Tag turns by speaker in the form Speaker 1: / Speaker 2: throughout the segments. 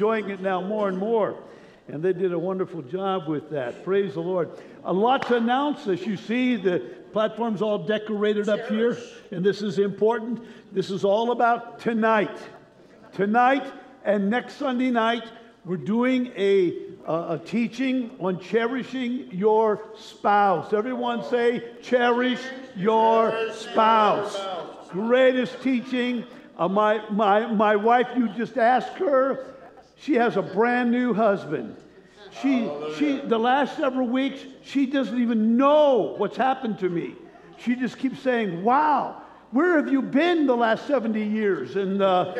Speaker 1: enjoying it now more and more. And they did a wonderful job with that. Praise the Lord. A lot to announce. As you see, the platform's all decorated up here, and this is important. This is all about tonight. Tonight and next Sunday night, we're doing a, a teaching on cherishing your spouse. Everyone say, cherish your spouse. Greatest teaching. Uh, my, my, my wife, you just ask her, she has a brand new husband. She, she, the last several weeks, she doesn't even know what's happened to me. She just keeps saying, Wow, where have you been the last 70 years? And uh,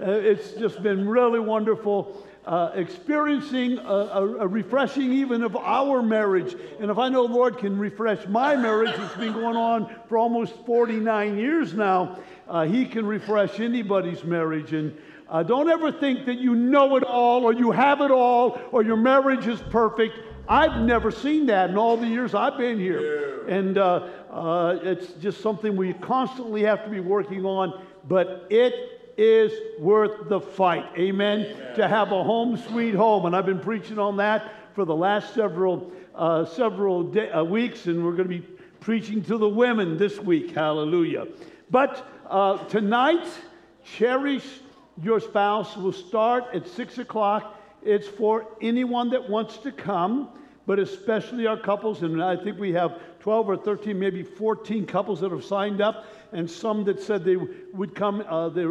Speaker 1: uh, it's just been really wonderful. Uh, experiencing a, a, a, refreshing even of our marriage. And if I know the Lord can refresh my marriage, it's been going on for almost 49 years now, uh, He can refresh anybody's marriage. And uh, don't ever think that you know it all or you have it all or your marriage is perfect. I've never seen that in all the years I've been here. And uh, uh, it's just something we constantly have to be working on, but it is worth the fight. Amen? Amen. To have a home sweet home. And I've been preaching on that for the last several, uh, several day, uh, weeks, and we're going to be preaching to the women this week. Hallelujah. But uh, tonight, cherish your spouse will start at 6 o'clock. It's for anyone that wants to come, but especially our couples. And I think we have 12 or 13, maybe 14 couples that have signed up and some that said they would come, uh, they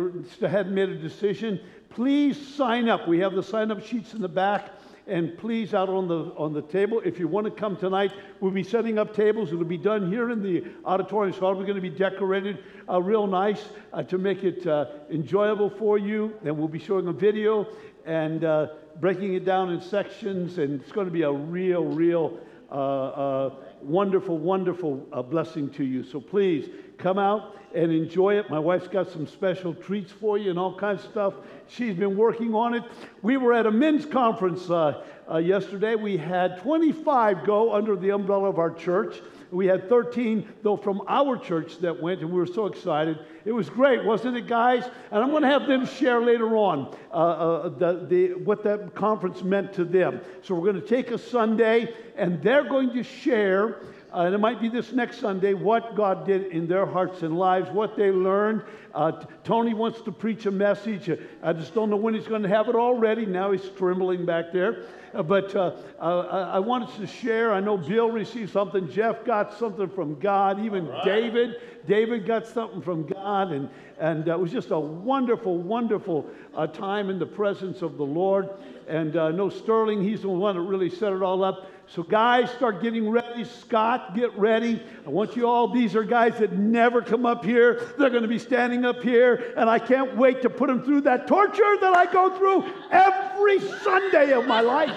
Speaker 1: hadn't made a decision. Please sign up. We have the sign up sheets in the back. And please, out on the, on the table, if you want to come tonight, we'll be setting up tables. It'll be done here in the auditorium. So we're going to be decorated uh, real nice uh, to make it uh, enjoyable for you. And we'll be showing a video and uh, breaking it down in sections. And it's going to be a real, real uh, uh, wonderful, wonderful blessing to you. So please come out and enjoy it. My wife's got some special treats for you and all kinds of stuff. She's been working on it. We were at a men's conference uh, uh, yesterday. We had 25 go under the umbrella of our church. We had 13, though, from our church that went, and we were so excited. It was great, wasn't it, guys? And I'm going to have them share later on uh, uh, the, the, what that conference meant to them. So we're going to take a Sunday, and they're going to share uh, and it might be this next Sunday, what God did in their hearts and lives, what they learned. Uh, Tony wants to preach a message. I just don't know when he's going to have it all ready. Now he's trembling back there. Uh, but uh, uh, I wanted to share. I know Bill received something. Jeff got something from God. Even right. David. David got something from God. And, and uh, it was just a wonderful, wonderful time in the presence of the Lord. And uh, no Sterling, he's the one that really set it all up. So, guys, start getting ready. Scott, get ready. I want you all, these are guys that never come up here. They're going to be standing up here, and I can't wait to put them through that torture that I go through every Sunday of my life.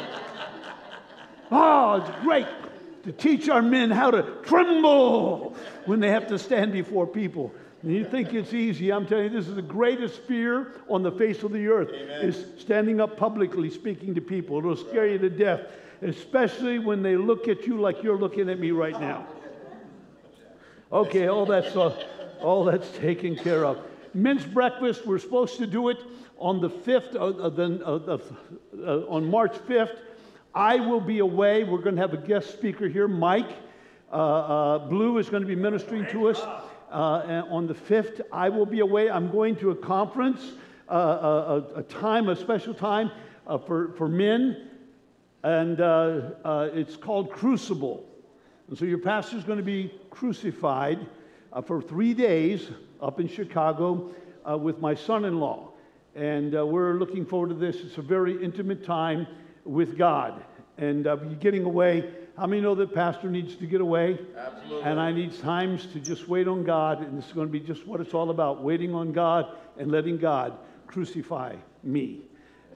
Speaker 1: Oh, it's great to teach our men how to tremble when they have to stand before people. And you think it's easy. I'm telling you, this is the greatest fear on the face of the earth Amen. is standing up publicly speaking to people. It'll scare you to death especially when they look at you like you're looking at me right now. Okay, all that's, uh, all that's taken care of. Men's breakfast, we're supposed to do it on the 5th, uh, the, uh, uh, on March 5th. I will be away. We're going to have a guest speaker here, Mike. Uh, uh, Blue is going to be ministering to us. on the 5th, I will be away. I'm going to a conference, a, a, time, a special time for, for men and uh, uh, it's called Crucible. And so your pastor's going to be crucified uh, for three days up in Chicago uh, with my son in law. And uh, we're looking forward to this. It's a very intimate time with God. And uh, getting away. How many know that pastor needs to get away?
Speaker 2: Absolutely.
Speaker 1: And I need times to just wait on God. And this is going to be just what it's all about waiting on God and letting God crucify me.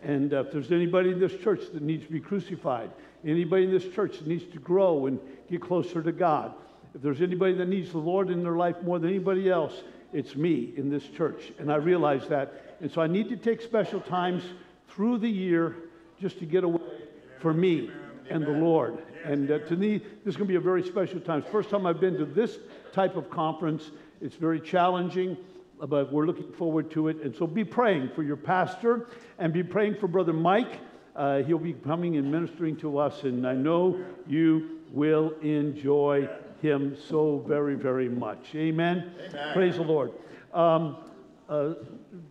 Speaker 1: And uh, if there's anybody in this church that needs to be crucified, anybody in this church that needs to grow and get closer to God, if there's anybody that needs the Lord in their life more than anybody else, it's me in this church. And I realize that. And so I need to take special times through the year just to get away for me and the Lord. And uh, to me, this is going to be a very special time. First time I've been to this type of conference. It's very challenging, but we're looking forward to it. And so be praying for your pastor and be praying for Brother Mike. Uh, he'll be coming and ministering to us, and I know you will enjoy him so very, very much. Amen. Amen. Praise the Lord. Um, uh,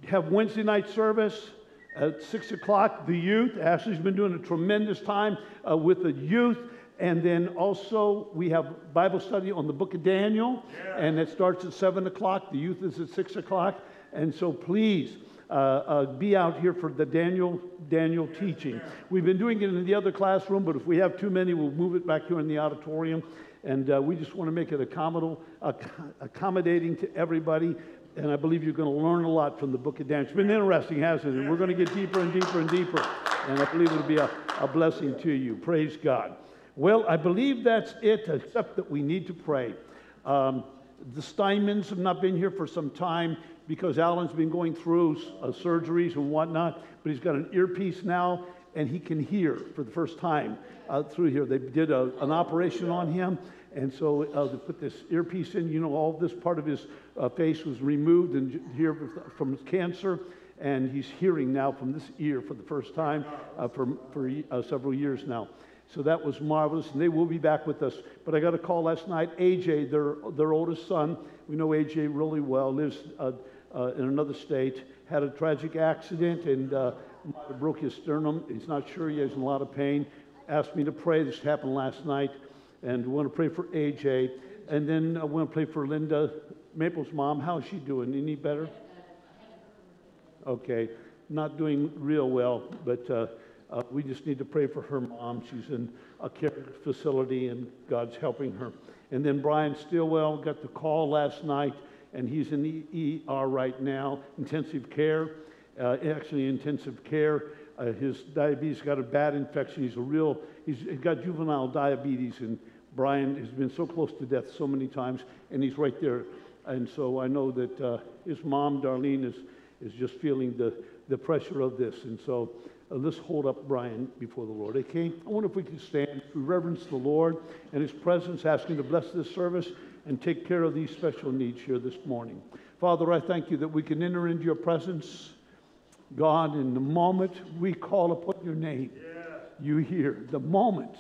Speaker 1: have Wednesday night service at 6 o'clock. The youth, Ashley's been doing a tremendous time uh, with the youth. And then also, we have Bible study on the book of Daniel, yeah. and it starts at 7 o'clock. The youth is at 6 o'clock. And so, please, uh, uh, be out here for the Daniel Daniel teaching. We've been doing it in the other classroom, but if we have too many, we'll move it back here in the auditorium. And uh, we just want to make it accommodating to everybody. And I believe you're going to learn a lot from the book of Daniel. It's been interesting, hasn't it? We're going to get deeper and deeper and deeper. And I believe it'll be a, a blessing to you. Praise God. Well, I believe that's it, except that we need to pray. Um, the Steinmans have not been here for some time because Alan's been going through uh, surgeries and whatnot, but he's got an earpiece now and he can hear for the first time uh, through here. They did a, an operation on him, and so uh, they put this earpiece in. You know, all this part of his uh, face was removed and here from his cancer, and he's hearing now from this ear for the first time uh, for, for uh, several years now. So that was marvelous, and they will be back with us. But I got a call last night. AJ, their, their oldest son, we know AJ really well, lives uh, uh, in another state, had a tragic accident and uh, broke his sternum. He's not sure. He has a lot of pain. Asked me to pray. This happened last night. And we want to pray for AJ. And then I want to pray for Linda, Maple's mom. How's she doing? Any better? Okay. Not doing real well, but uh, we just need to pray for her mom. She's in a care facility and God's helping her. And then Brian Stillwell got the call last night and he's in the ER right now, intensive care, uh, actually intensive care. Uh, his diabetes got a bad infection. He's a real, he's, he's got juvenile diabetes, and Brian has been so close to death so many times, and he's right there. And so I know that uh, his mom, Darlene, is, is just feeling the, the pressure of this. And so uh, let's hold up Brian before the Lord. Okay? I wonder if we can stand. We reverence the Lord and his presence, asking to bless this service and take care of these special needs here this morning. Father, I thank you that we can enter into your presence, God, in the moment we call upon your name, yeah. you hear. The moment,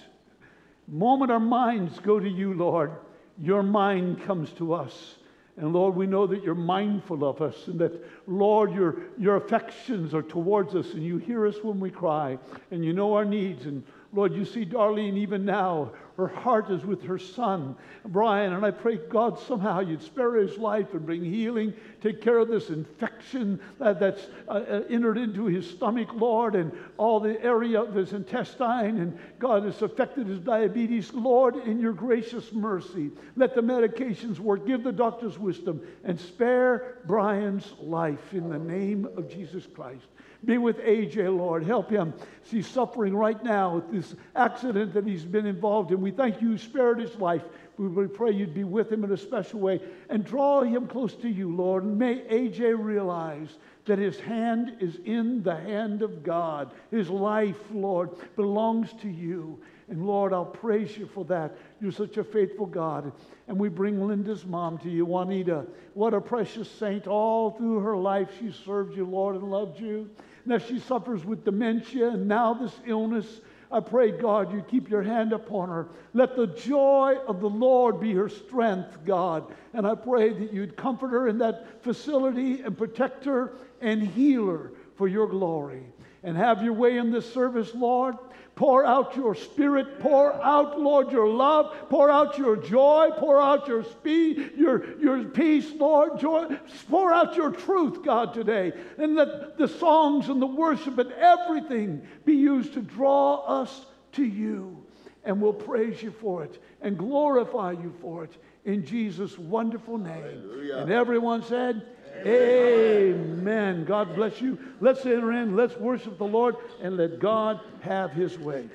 Speaker 1: moment our minds go to you, Lord, your mind comes to us. And Lord, we know that you're mindful of us and that, Lord, your, your affections are towards us and you hear us when we cry and you know our needs. And Lord, you see Darlene even now. Her heart is with her son, Brian, and I pray, God, somehow you'd spare his life and bring healing, take care of this infection that, that's uh, uh, entered into his stomach, Lord, and all the area of his intestine, and God, has affected his diabetes. Lord, in your gracious mercy, let the medications work. Give the doctors wisdom and spare Brian's life in the name of Jesus Christ. Be with AJ, Lord. Help him. He's suffering right now with this accident that he's been involved in. We thank you, spared his life. We pray you'd be with him in a special way and draw him close to you, Lord. May AJ realize that his hand is in the hand of God. His life, Lord, belongs to you. And Lord, I'll praise you for that. You're such a faithful God. And we bring Linda's mom to you, Juanita. What a precious saint. All through her life, she served you, Lord, and loved you. Now she suffers with dementia and now this illness. I pray, God, you keep your hand upon her. Let the joy of the Lord be her strength, God. And I pray that you'd comfort her in that facility and protect her and heal her for your glory. And have your way in this service, Lord. Pour out your spirit. Pour out, Lord, your love. Pour out your joy. Pour out your speed, your, your peace, Lord. Joy. Pour out your truth, God, today. And let the songs and the worship and everything be used to draw us to you. And we'll praise you for it and glorify you for it in Jesus' wonderful name. Hallelujah. And everyone said, Amen. God bless you. Let's enter in. Let's worship the Lord and let God have his way.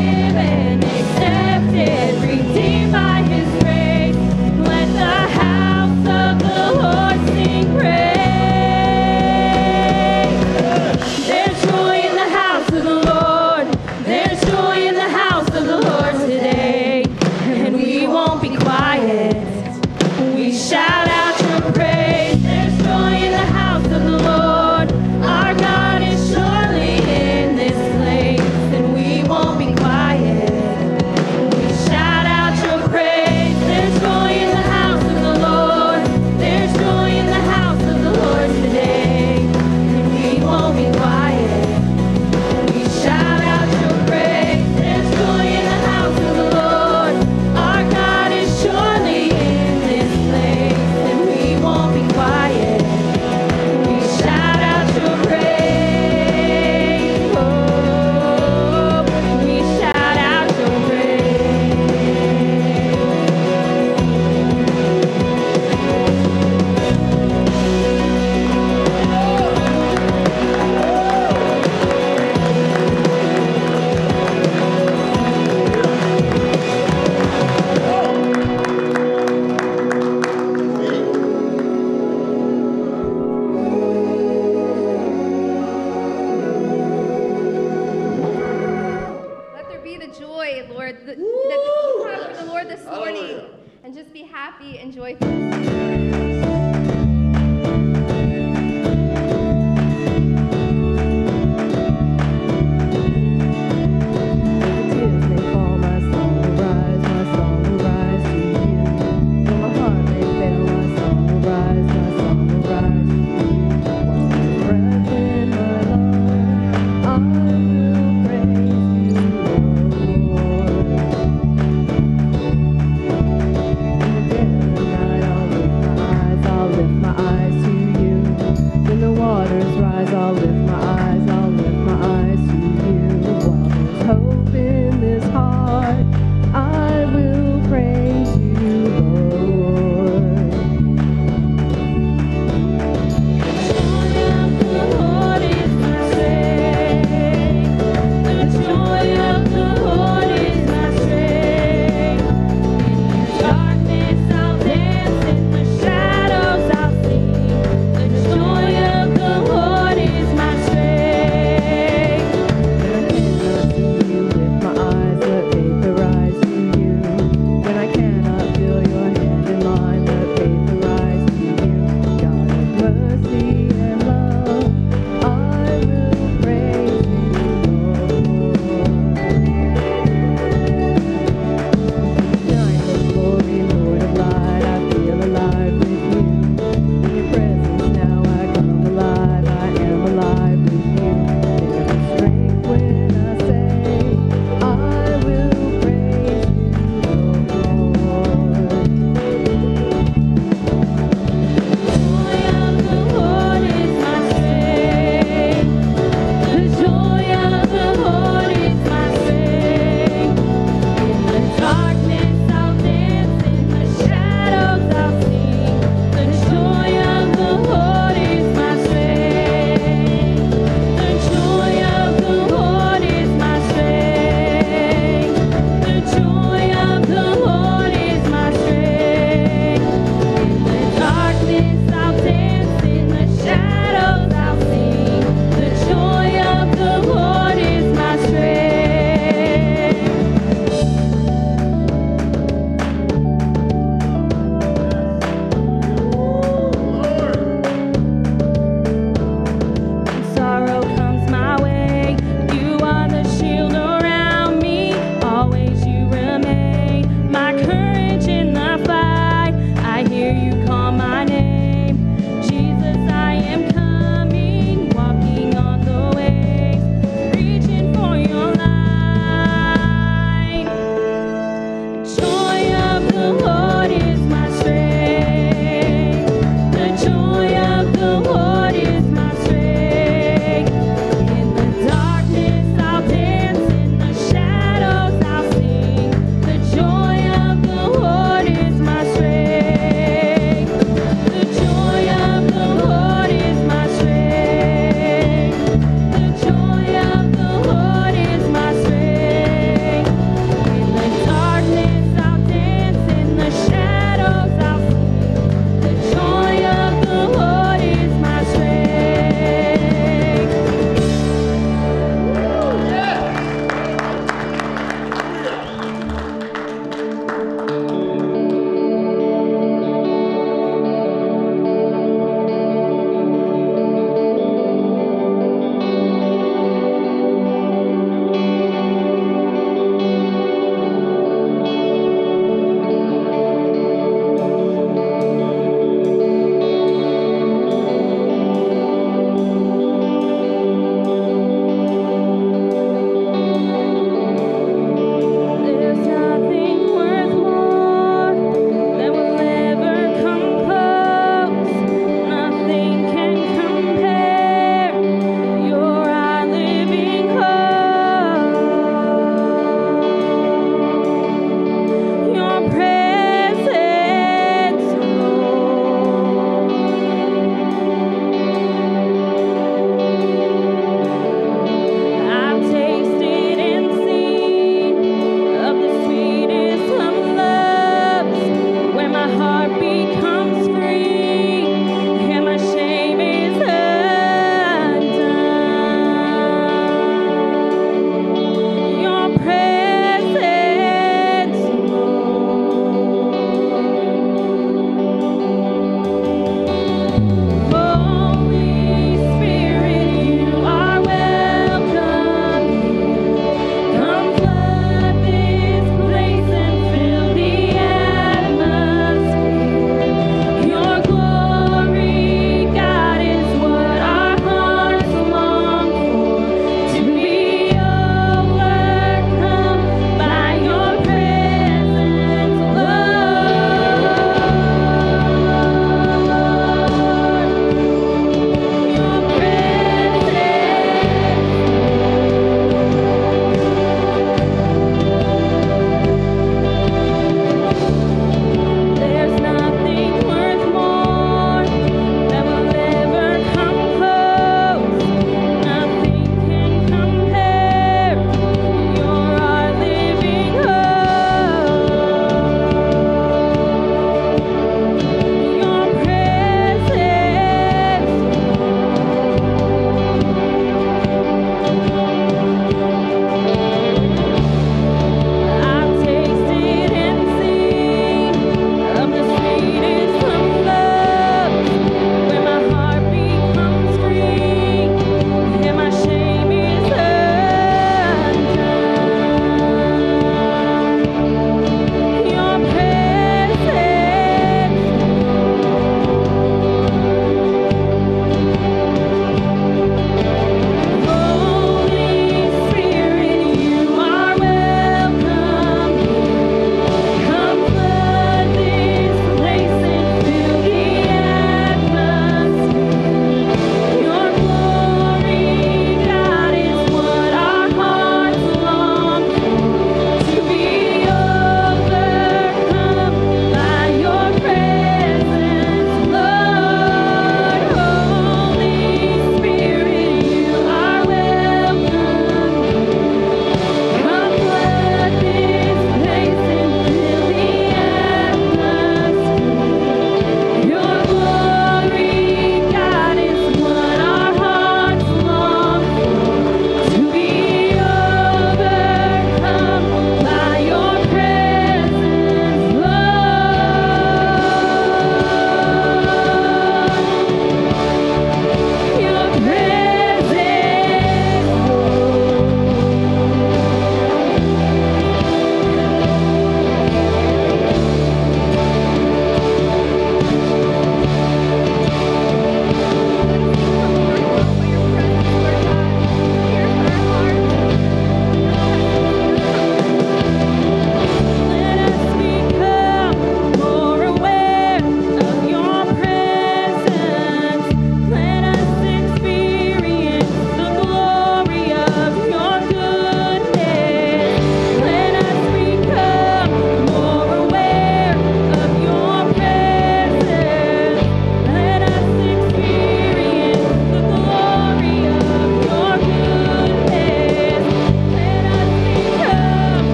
Speaker 1: living.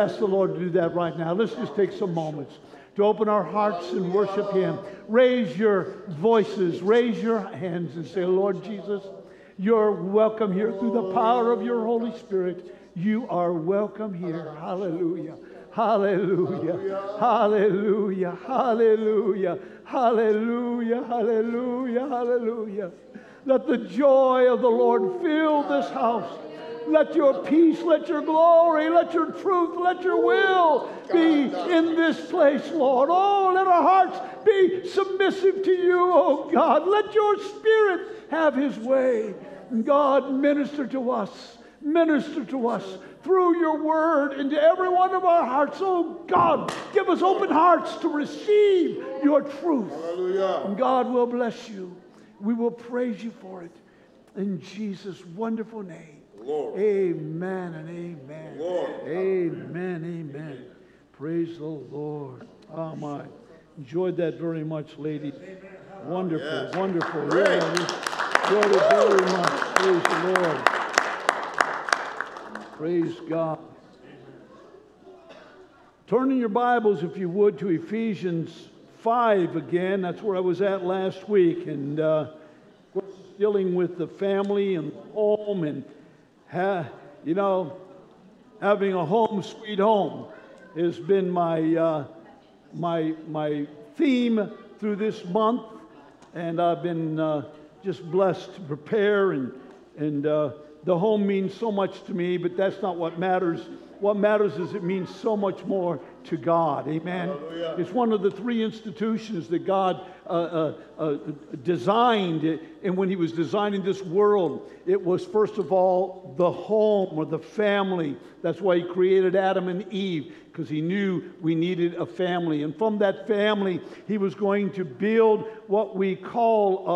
Speaker 1: Ask the Lord to do that right now. Let's just take some moments to open our hearts and worship Him. Raise your voices, raise your hands, and say, Lord Jesus, you're welcome here through the power of your Holy Spirit. You are welcome here. Hallelujah. Hallelujah. Hallelujah. Hallelujah. Hallelujah. Hallelujah. Hallelujah. Let the joy of the Lord fill this house. Let your peace, let your glory, let your truth, let your will be in this place, Lord. Oh, let our hearts be submissive to you, oh God. Let your spirit have his way. God, minister to us. Minister to us through your word into every one of our hearts. Oh God, give us open hearts to receive your truth.
Speaker 3: Hallelujah.
Speaker 1: And God will bless you. We will praise you for it. In Jesus' wonderful name. Amen and amen.
Speaker 3: Lord.
Speaker 1: Amen, amen. Praise the Lord. Oh my. Enjoyed that very much, ladies. Wonderful,
Speaker 3: Yes.
Speaker 1: wonderful.
Speaker 3: Great.
Speaker 1: Yeah, enjoyed it very much. Praise the Lord. Praise God. Turn in your Bibles, if you would, to Ephesians 5 again. That's where I was at last week. And uh, of course, it's dealing with the family and home and, you know, having a home sweet home has been my, uh, my, my theme through this month. And I've been uh, just blessed to prepare. And, and uh, the home means so much to me, but that's not what matters. What matters is it means so much more to God. Amen.
Speaker 3: Hallelujah.
Speaker 1: It's one of the three institutions that God uh, uh, uh, designed. And when He was designing this world, it was first of all the home or the family. That's why He created Adam and Eve, because He knew we needed a family. And from that family, He was going to build what we call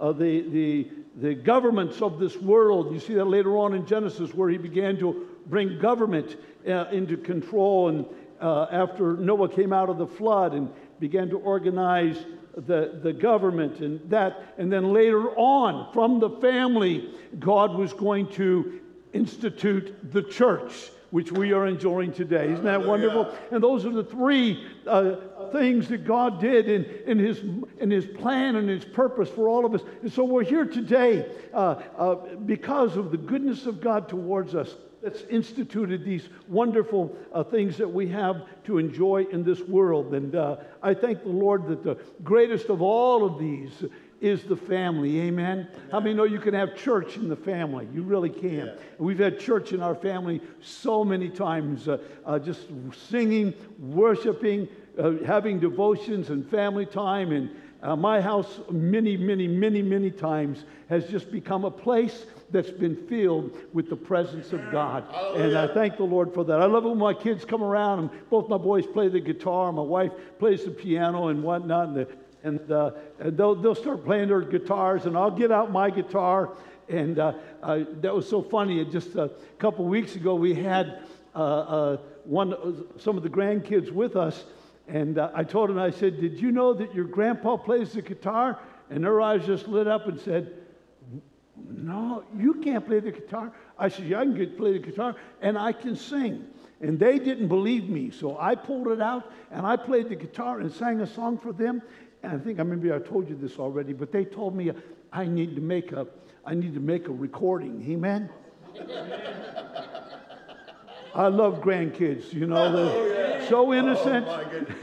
Speaker 1: uh, uh, the, the, the governments of this world. You see that later on in Genesis, where He began to bring government uh, into control. And uh, after Noah came out of the flood and began to organize the, the government and that. And then later on, from the family, God was going to institute the church, which we are enjoying today. Isn't that wonderful? And those are the three uh, things that God did in, in, his, in His plan and His purpose for all of us. And so we're here today uh, uh, because of the goodness of God towards us that's instituted these wonderful uh, things that we have to enjoy in this world. And uh, I thank the Lord that the greatest of all of these is the family. Amen. How many know you can have church in the family? You really can. And We've had church in our family so many times, uh, uh, just singing, worshiping, uh, having devotions and family time. And uh, my house, many, many, many, many times, has just become a place that's been filled with the presence of God. And I thank the Lord for that. I love it when my kids come around and both my boys play the guitar, my wife plays the piano and whatnot. And, the, and, uh, and they'll, they'll start playing their guitars, and I'll get out my guitar. And uh, uh, that was so funny. Just a couple weeks ago, we had uh, uh, one, some of the grandkids with us. And uh, I told him, I said, Did you know that your grandpa plays the guitar? And their eyes just lit up and said, no, you can't play the guitar. I said, Yeah, I can get, play the guitar and I can sing. And they didn't believe me. So I pulled it out and I played the guitar and sang a song for them. And I think I maybe I told you this already, but they told me I need to make a I need to make a recording. Amen. I love grandkids, you know, they're so innocent.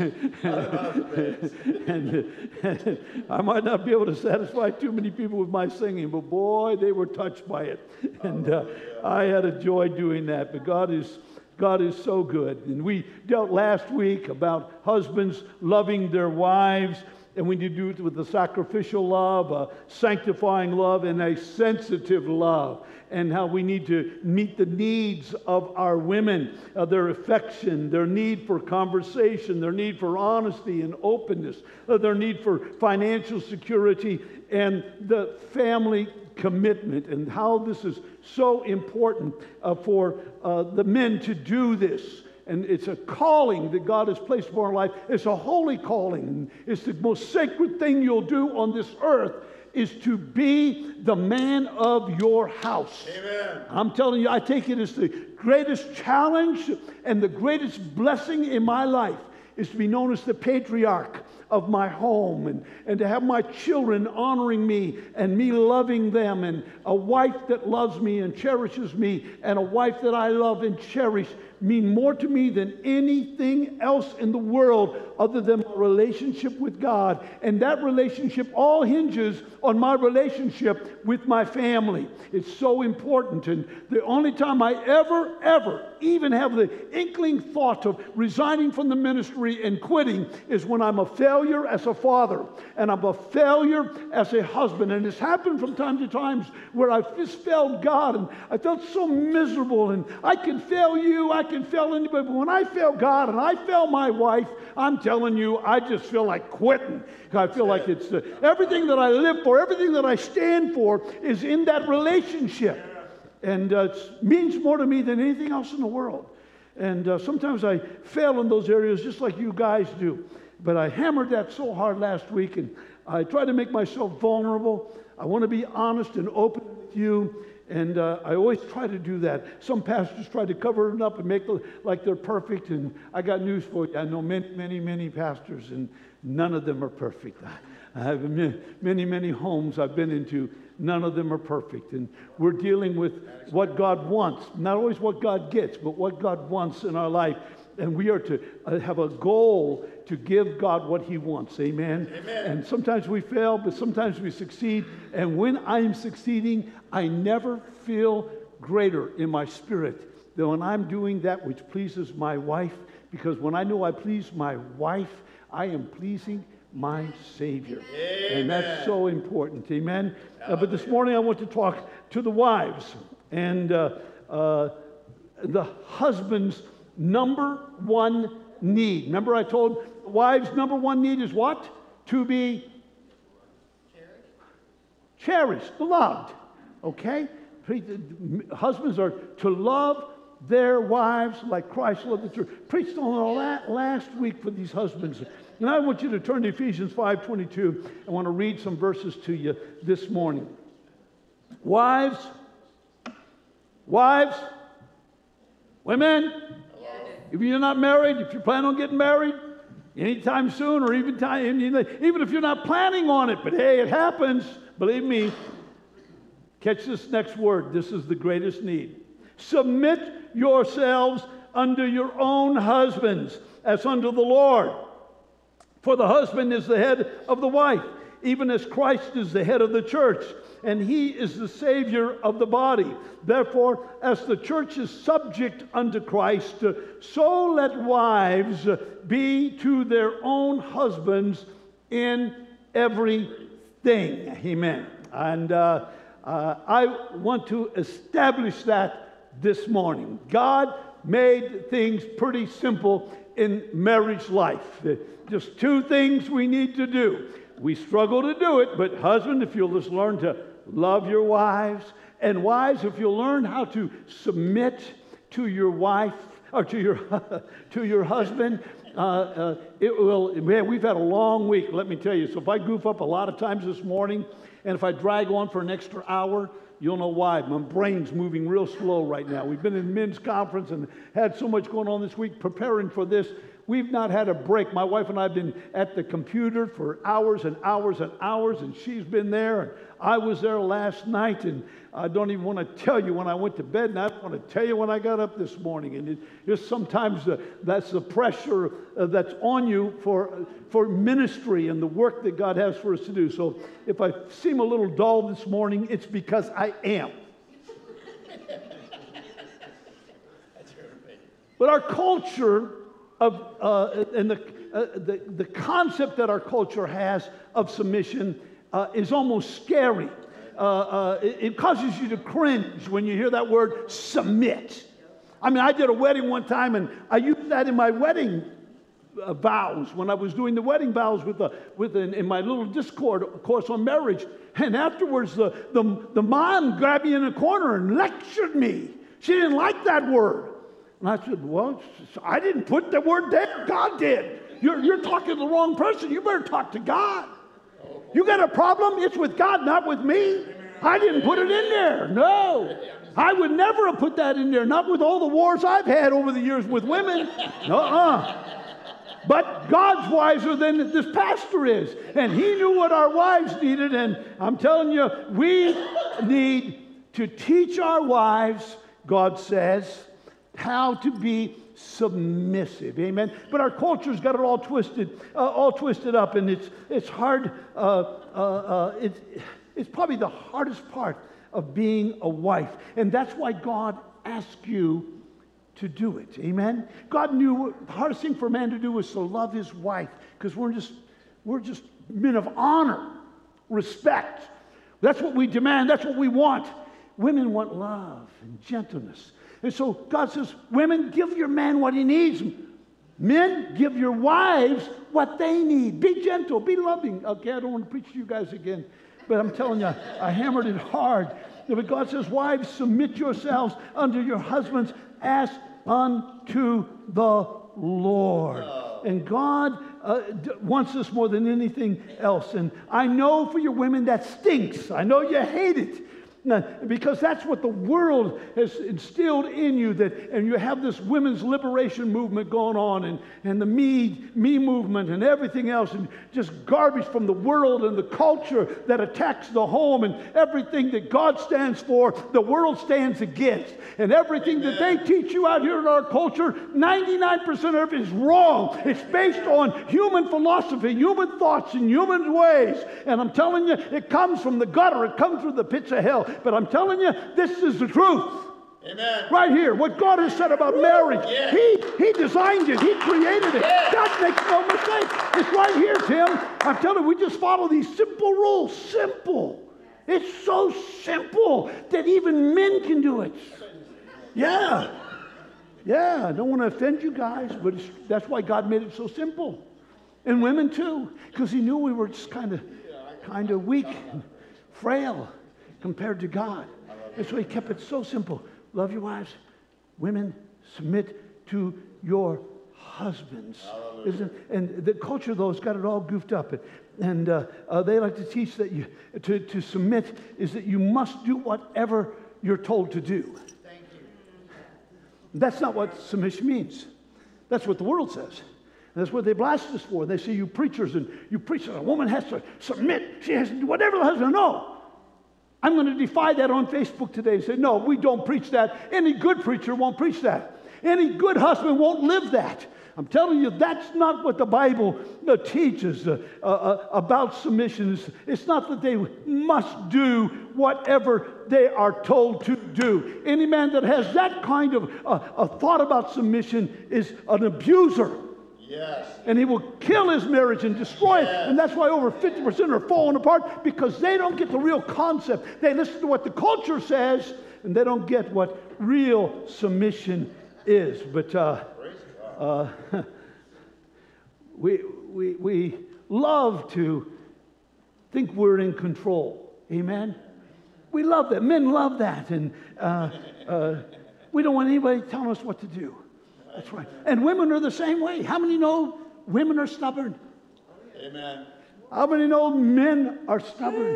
Speaker 1: and, and I might not be able to satisfy too many people with my singing, but boy, they were touched by it. And uh, I had a joy doing that. But God is. God is so good. And we dealt last week about husbands loving their wives, and we need to do it with a sacrificial love, a sanctifying love, and a sensitive love and how we need to meet the needs of our women, uh, their affection, their need for conversation, their need for honesty and openness, uh, their need for financial security, and the family commitment, and how this is so important uh, for uh, the men to do this. And it's a calling that God has placed upon our life. It's a holy calling. It's the most sacred thing you'll do on this earth is to be the man of your house.
Speaker 3: Amen.
Speaker 1: I'm telling you, I take it as the greatest challenge and the greatest blessing in my life is to be known as the patriarch of my home and, and to have my children honoring me and me loving them and a wife that loves me and cherishes me and a wife that I love and cherish mean more to me than anything else in the world other than my relationship with God. And that relationship all hinges on my relationship with my family. It's so important. And the only time I ever, ever even have the inkling thought of resigning from the ministry and quitting is when I'm a failure as a father and I'm a failure as a husband. And it's happened from time to times where I've just failed God and I felt so miserable and I can fail you, I can fail anybody, but when I fail God and I fail my wife, I'm telling you, I just feel like quitting. I feel like it's uh, everything that I live for, everything that I stand for is in that relationship. And uh, it means more to me than anything else in the world. And uh, sometimes I fail in those areas just like you guys do. But I hammered that so hard last week, and I try to make myself vulnerable. I want to be honest and open with you. And uh, I always try to do that. Some pastors try to cover it up and make it like they're perfect. And I got news for you. I know many, many, many pastors, and none of them are perfect. I have many, many homes I've been into. None of them are perfect. And we're dealing with what God wants, not always what God gets, but what God wants in our life. And we are to uh, have a goal to give God what He wants. Amen?
Speaker 3: Amen.
Speaker 1: And sometimes we fail, but sometimes we succeed. And when I'm succeeding, I never feel greater in my spirit than when I'm doing that which pleases my wife. Because when I know I please my wife, I am pleasing my Savior. And that's so important. Amen. Uh, but this morning I want to talk to the wives and uh, uh, the husband's number one need. Remember, I told wives' number one need is what? To be cherished, loved. Okay? Husbands are to love their wives like Christ loved the church. Preached on all that last week for these husbands. And I want you to turn to Ephesians 5:22. I want to read some verses to you this morning. Wives, wives, women, if you're not married, if you plan on getting married anytime soon, or even time, even if you're not planning on it, but hey, it happens. Believe me. Catch this next word. This is the greatest need. Submit yourselves under your own husbands as unto the Lord. For the husband is the head of the wife, even as Christ is the head of the church, and he is the Savior of the body. Therefore, as the church is subject unto Christ, so let wives be to their own husbands in everything. Amen. And uh, uh, I want to establish that this morning. God made things pretty simple in marriage life. Just two things we need to do. We struggle to do it, but husband, if you'll just learn to love your wives, and wives, if you'll learn how to submit to your wife or to your to your husband, uh, uh, it will. Man, we've had a long week. Let me tell you. So if I goof up a lot of times this morning, and if I drag on for an extra hour, You'll know why. My brain's moving real slow right now. We've been in men's conference and had so much going on this week preparing for this. We've not had a break. My wife and I have been at the computer for hours and hours and hours, and she's been there, and I was there last night, and I don't even want to tell you when I went to bed, and I don't want to tell you when I got up this morning. And it, just sometimes uh, that's the pressure uh, that's on you for, for ministry and the work that God has for us to do. So if I seem a little dull this morning, it's because I am. But our culture of, uh, and the, uh, the, the concept that our culture has of submission uh, is almost scary. Uh, uh, it, it causes you to cringe when you hear that word submit. I mean, I did a wedding one time and I used that in my wedding uh, vows when I was doing the wedding vows with, the, with in my little Discord course on marriage. And afterwards, the, the, the mom grabbed me in a corner and lectured me. She didn't like that word. And I said, Well, I didn't put the word there. God did. You're, you're talking to the wrong person. You better talk to God. You got a problem? It's with God, not with me. I didn't put it in there. No. I would never have put that in there, not with all the wars I've had over the years with women. Uh-uh. But God's wiser than this pastor is. And he knew what our wives needed. And I'm telling you, we need to teach our wives, God says, how to be submissive amen? But our culture's got it all twisted uh, all twisted up and it's it's hard uh, uh, uh, it's, it's probably the hardest part of being a wife and that's why god asked you to do it amen? God knew the hardest thing for a man to do was to love his wife because we're just we're just men of honor respect. That's what we demand that's what we want women want love and gentleness and so God says, Women, give your man what he needs. Men, give your wives what they need. Be gentle, be loving. Okay, I don't want to preach to you guys again, but I'm telling you, I hammered it hard. But God says, Wives, submit yourselves unto your husbands as unto the Lord. And God uh, wants this more than anything else. And I know for your women that stinks. I know you hate it. Now, because that's what the world has instilled in you that and you have this women's liberation movement going on and, and the me me movement and everything else and just garbage from the world and the culture that attacks the home and everything that God stands for the world stands against. And everything that they teach you out here in our culture 99% of it is wrong. It's based on human philosophy human thoughts and human ways. And I'm telling you it comes from the gutter. It comes from the pits of hell but I'm telling you, this is the truth.
Speaker 3: Amen.
Speaker 1: Right here, what God has said about marriage.
Speaker 3: Yeah.
Speaker 1: He, he designed it, He created it.
Speaker 3: Yeah.
Speaker 1: God makes no mistake. It's right here, Tim. I'm telling you, we just follow these simple rules. Simple. It's so simple that even men can do it. Yeah. Yeah, I don't want to offend you guys, but that's why God made it so simple. And women too, because He knew we were just kind of kind of weak, and frail compared to God. And so he kept it so simple. Love your wives. Women, submit to your husbands. Isn't, and the culture, though, has got it all goofed up. And, and uh, uh, they like to teach that you, to, to submit is that you must do whatever you're told to do.
Speaker 3: Thank you.
Speaker 1: That's not what submission means. That's what the world says. And that's what they blast us for. They say, you preachers, and you preachers, a woman has to submit. She has to do whatever the husband. No. I'm going to defy that on Facebook today and say, no, we don't preach that. Any good preacher won't preach that. Any good husband won't live that. I'm telling you, that's not what the Bible uh, teaches uh, uh, about submission. It's, not that they must do whatever they are told to do. Any man that has that kind of a thought about submission is an abuser.
Speaker 3: Yes.
Speaker 1: And he will kill his marriage and destroy yes. it. And that's why over 50% are falling apart because they don't get the real concept. They listen to what the culture says and they don't get what real submission is. But uh, uh, we, we, we love to think we're in control. Amen? We love that. Men love that. And uh, uh we don't want anybody telling us what to do. That's right. And women are the same way. How many know women are stubborn?
Speaker 3: Amen.
Speaker 1: How many know men are stubborn?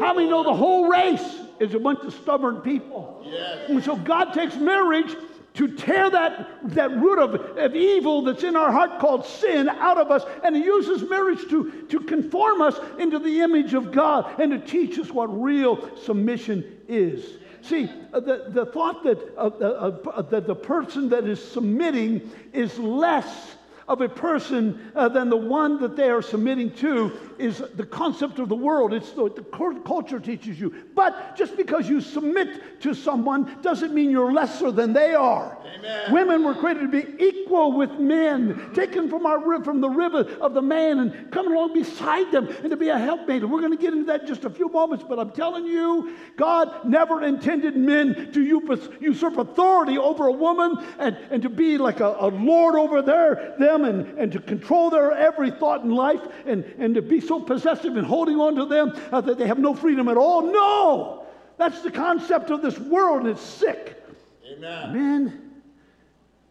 Speaker 1: How many know the whole race is a bunch of stubborn people?
Speaker 3: Yes.
Speaker 1: And so God takes marriage to tear that, that root of, of evil that's in our heart called sin out of us. And He uses marriage to, to conform us into the image of God and to teach us what real submission is. See, uh, the, the thought that, uh, uh, uh, that the person that is submitting is less of a person uh, than the one that they are submitting to is the concept of the world. It's what the culture teaches you. But just because you submit to someone doesn't mean you're lesser than they are.
Speaker 3: Amen.
Speaker 1: Women were created to be equal with men, taken from our from the rib of the man and coming along beside them and to be a helpmate. And we're going to get into that in just a few moments, but I'm telling you, God never intended men to usurp- usurp authority over a woman and, and to be like a, a lord over their, them and, and to control their every thought in life and, and to be so possessive and holding on to them uh, that they have no freedom at all. No! That's the concept of this world, and it's sick.
Speaker 3: Amen.
Speaker 1: Men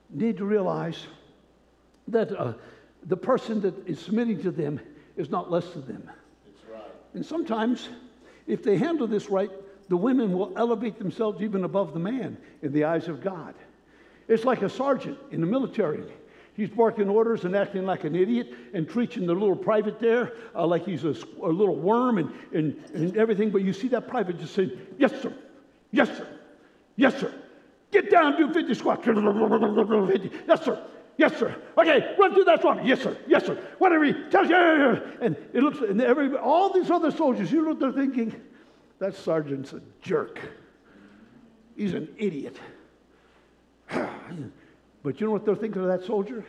Speaker 1: need to realize that uh, the person that is submitting to them is not less than them.
Speaker 3: That's right.
Speaker 1: And sometimes, if they handle this right, the women will elevate themselves even above the man in the eyes of God. It's like a sergeant in the military. He's barking orders and acting like an idiot and treating the little private there uh, like he's a little worm and, and, and everything. But you see that private just saying, Yes, sir. Yes, sir. Yes, sir. Get down, do 50 squats. 50. Yes, sir. Yes, sir. Okay, run through that squat. Yes, sir. Yes, sir. Whatever he tells you. And it looks, and every, all these other soldiers, you know what they're thinking? That sergeant's a jerk. He's an idiot. But you know what they're thinking of that soldier?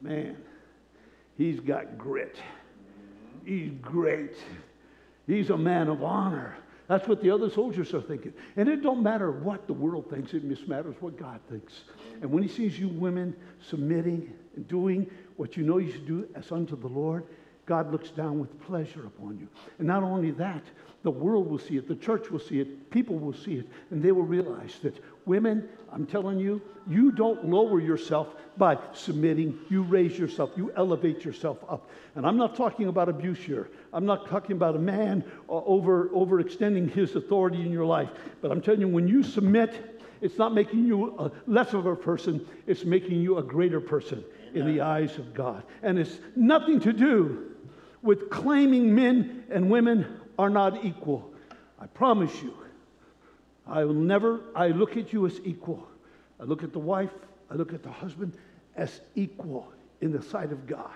Speaker 1: Man, he's got grit. He's great. He's a man of honor. That's what the other soldiers are thinking. And it don't matter what the world thinks, it just matters what God thinks. And when he sees you women submitting and doing what you know you should do as unto the Lord, God looks down with pleasure upon you. And not only that, the world will see it, the church will see it, people will see it, and they will realize that women, I'm telling you, you don't lower yourself by submitting. You raise yourself, you elevate yourself up. And I'm not talking about abuse here. I'm not talking about a man uh, over overextending his authority in your life. But I'm telling you, when you submit, it's not making you a less of a person, it's making you a greater person in the eyes of God. And it's nothing to do with claiming men and women are not equal. I promise you, I will never, I look at you as equal. I look at the wife, I look at the husband as equal in the sight of God.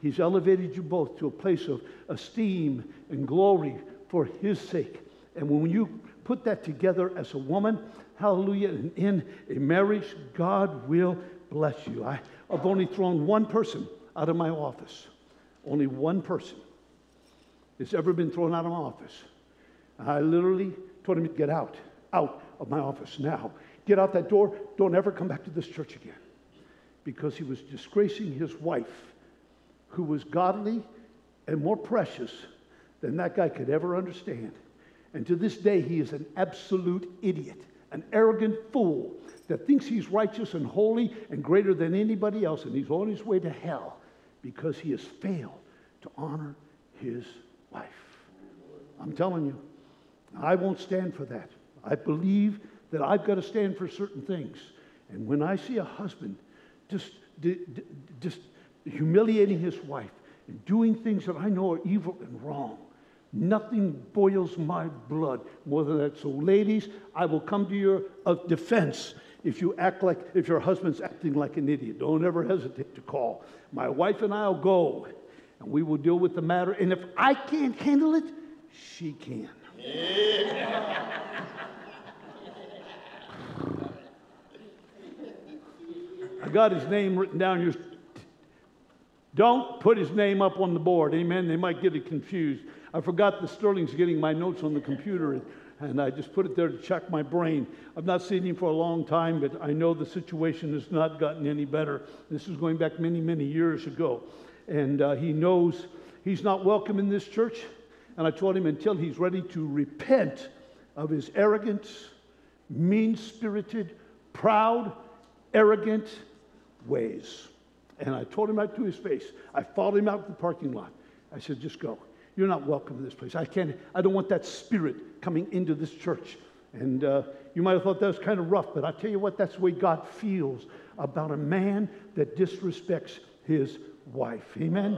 Speaker 1: He's elevated you both to a place of esteem and glory for His sake. And when you put that together as a woman, hallelujah, and in a marriage, God will bless you. I, I've only thrown one person out of my office. Only one person has ever been thrown out of my office. I literally told him to get out, out of my office now. Get out that door. Don't ever come back to this church again. Because he was disgracing his wife, who was godly and more precious than that guy could ever understand. And to this day, he is an absolute idiot, an arrogant fool that thinks he's righteous and holy and greater than anybody else, and he's on his way to hell because he has failed to honor his wife. I'm telling you, I won't stand for that. I believe that I've got to stand for certain things. And when I see a husband just, just humiliating his wife and doing things that I know are evil and wrong, nothing boils my blood more than that. So, ladies, I will come to your uh, defense if you act like, if your husband's acting like an idiot. Don't ever hesitate to call. My wife and I will go and we will deal with the matter. And if I can't handle it, she can. I got his name written down here. Don't put his name up on the board. Amen. They might get it confused. I forgot that Sterling's getting my notes on the computer, and, and I just put it there to check my brain. I've not seen him for a long time, but I know the situation has not gotten any better. This is going back many, many years ago. And uh, he knows he's not welcome in this church. And I told him until he's ready to repent of his arrogance, mean spirited, proud, arrogant ways. And I told him right to his face. I followed him out to the parking lot. I said, just go. You're not welcome in this place. I can't, I don't want that spirit coming into this church. And, uh, you you might have thought that was kind of rough, but I tell you what, that's the way God feels about a man that disrespects his wife. Amen?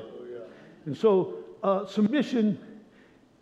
Speaker 1: And so, uh, submission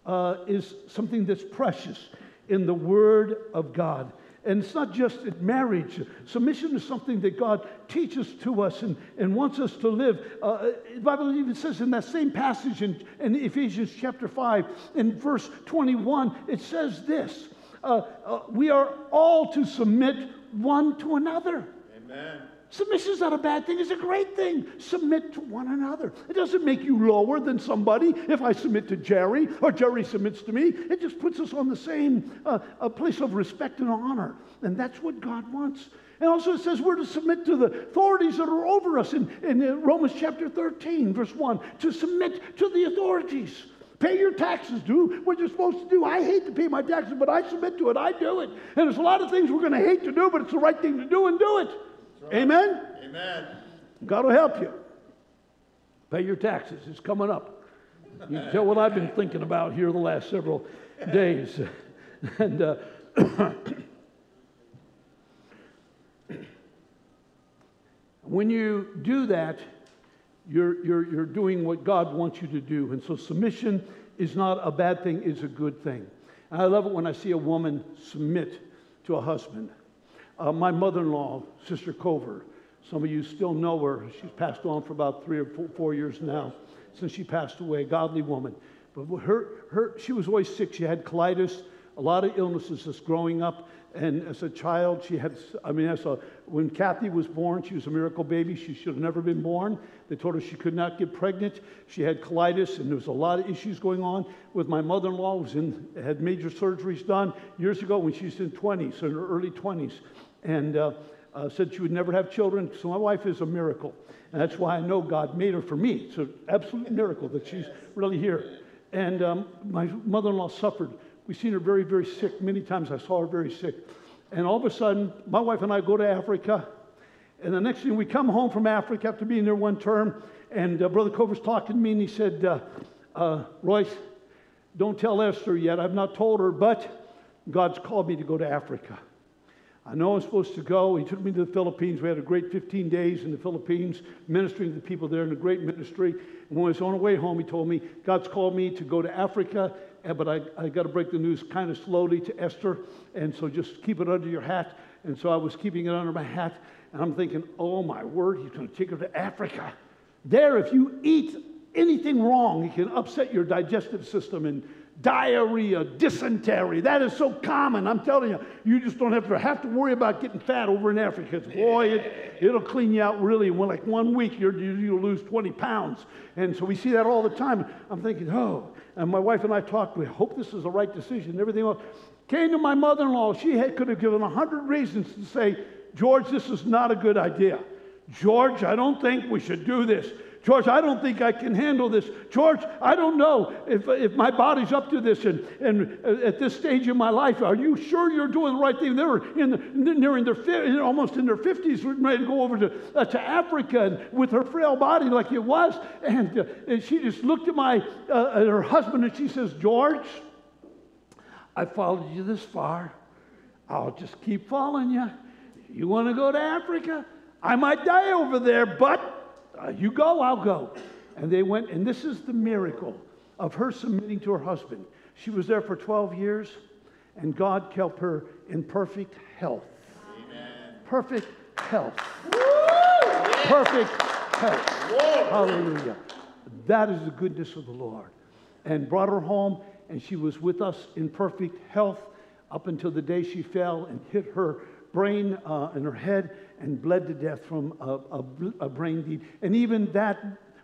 Speaker 1: uh, is something that's precious in the Word of God. And it's not just in marriage. Submission is something that God teaches to us and, and wants us to live. Uh, the Bible even says in that same passage in, in Ephesians chapter 5, in verse 21, it says this uh, uh, We are all to submit one to another.
Speaker 3: Amen.
Speaker 1: Submission is not a bad thing, it's a great thing. Submit to one another. It doesn't make you lower than somebody if I submit to Jerry or Jerry submits to me. It just puts us on the same uh, a place of respect and honor. And that's what God wants. And also it says we're to submit to the authorities that are over us in, in uh, Romans chapter 13, verse 1, to submit to the authorities. Pay your taxes, do what you're supposed to do. I hate to pay my taxes, but I submit to it. I do it. And there's a lot of things we're going to hate to do, but it's the right thing to do and do it. Amen?
Speaker 3: Amen.
Speaker 1: God will help you. Pay your taxes. It's coming up. You can tell what I've been thinking about here the last several days. And uh, when you do that, you're, you're, you're doing what God wants you to do. And so submission is not a bad thing, it's a good thing. And I love it when I see a woman submit to a husband. Uh, my mother in law, Sister Cover, some of you still know her. She's passed on for about three or four, four years now since she passed away, godly woman. But her, her, she was always sick. She had colitis, a lot of illnesses just growing up. And as a child, she had, I mean, as a, when Kathy was born, she was a miracle baby. She should have never been born. They told her she could not get pregnant. She had colitis, and there was a lot of issues going on with my mother in law, was in, had major surgeries done years ago when she was in 20s, in her early 20s. And uh, uh, said she would never have children. So my wife is a miracle. And that's why I know God made her for me. It's an absolute miracle that she's really here. And um, my mother in law suffered. We've seen her very, very sick. Many times I saw her very sick. And all of a sudden, my wife and I go to Africa. And the next thing, we come home from Africa after being there one term. And uh, Brother Cover's talking to me, and he said, uh, uh, Royce, don't tell Esther yet. I've not told her, but God's called me to go to Africa. I know I'm supposed to go. He took me to the Philippines. We had a great 15 days in the Philippines, ministering to the people there in a great ministry. And when I was on the way home, he told me, God's called me to go to Africa, eh, but I, I got to break the news kind of slowly to Esther. And so just keep it under your hat. And so I was keeping it under my hat. And I'm thinking, oh my word, he's going to take her to Africa. There, if you eat anything wrong, it can upset your digestive system and diarrhea, dysentery. That is so common. I'm telling you, you just don't have to have to worry about getting fat over in Africa. 'cause, boy, it, it'll clean you out really. Well, like one week, you're, you, you'll lose 20 pounds. And so we see that all the time. I'm thinking, oh. And my wife and I talked. We hope this is the right decision. and Everything else came to my mother-in-law. She had, could have given a hundred reasons to say, George, this is not a good idea. George, I don't think we should do this. George, I don't think I can handle this. George, I don't know if, if my body's up to this and, and uh, at this stage in my life. Are you sure you're doing the right thing? They were in the, in their, almost in their 50s, ready to go over to, uh, to Africa and with her frail body like it was. And, uh, and she just looked at, my, uh, at her husband and she says, George, I followed you this far. I'll just keep following you. You want to go to Africa? I might die over there, but uh, you go, I'll go. And they went, and this is the miracle of her submitting to her husband. She was there for 12 years, and God kept her in perfect health. Amen. Perfect health. Perfect health. Hallelujah. That is the goodness of the Lord. And brought her home, and she was with us in perfect health up until the day she fell and hit her brain uh, in her head and bled to death from a, a, a brain bleed. And even that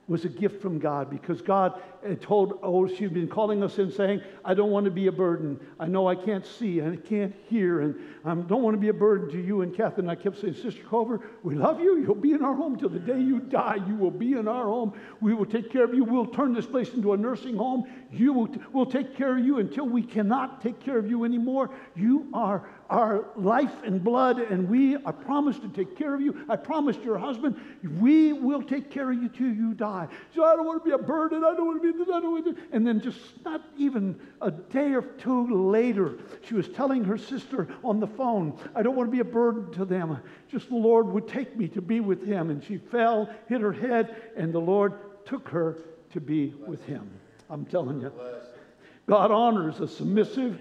Speaker 1: was a gift from God because God had told, oh, she'd been calling us and saying, I don't want to be a burden. I know I can't see and I can't hear and I don't want to be a burden to you and Catherine. I kept saying, Sister Cover, we love you. You'll be in our home till the day you die. You will be in our home. We will take care of you. We'll turn this place into a nursing home. You will, we'll take care of you until we cannot take care of you anymore. You are our life and blood, and we, I promise to take care of you. I promised your husband, we will take care of you till you die. So I don't want to be a burden. I don't want to be this. I don't want to be this. And then just not even a day or two later, she was telling her sister on the phone, I don't want to be a burden to them. Just the Lord would take me to be with him. And she fell, hit her head, and the Lord took her to be with him. I'm telling you. God honors a submissive,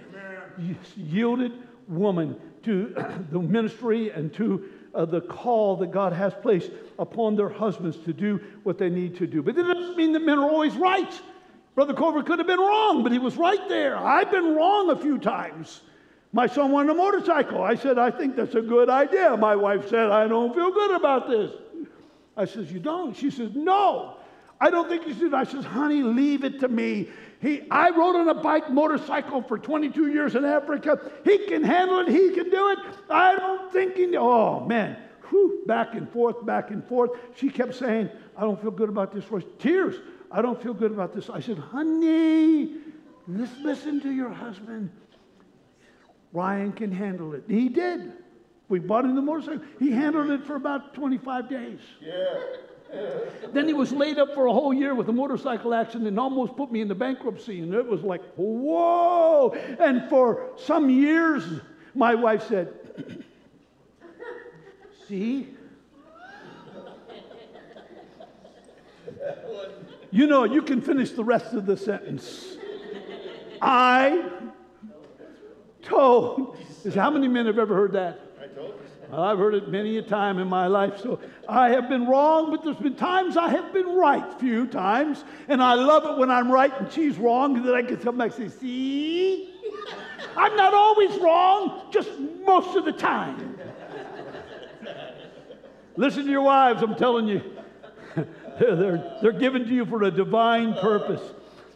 Speaker 1: yielded woman to the ministry and to uh, the call that God has placed upon their husbands to do what they need to do. But that doesn't mean that men are always right. Brother Cover could have been wrong, but he was right there. I've been wrong a few times. My son wanted a motorcycle. I said, I think that's a good idea. My wife said, I don't feel good about this. I says, You don't? She says, No. I don't think you should. I says, honey, leave it to me. He, I rode on a bike motorcycle for 22 years in Africa. He can handle it. He can do it. I don't think he. Oh man, Whew, back and forth, back and forth. She kept saying, I don't feel good about this. Tears. I don't feel good about this. I said, honey, let's listen to your husband. Ryan can handle it. He did. We bought him the motorcycle. He handled it for about 25 days. Then he was laid up for a whole year with a motorcycle accident and almost put me into bankruptcy. And it was like, whoa. And for some years, my wife said, See? You know, you can finish the rest of the sentence. I told. Is how many men have ever heard that? Well, I've heard it many a time in my life. So I have been wrong, but there's been times I have been right, few times. And I love it when I'm right and she's wrong, and then I can come back and say, see? I'm not always wrong, just most of the time. Listen to your wives, I'm telling you. they're, they're, they're given to you for a divine purpose.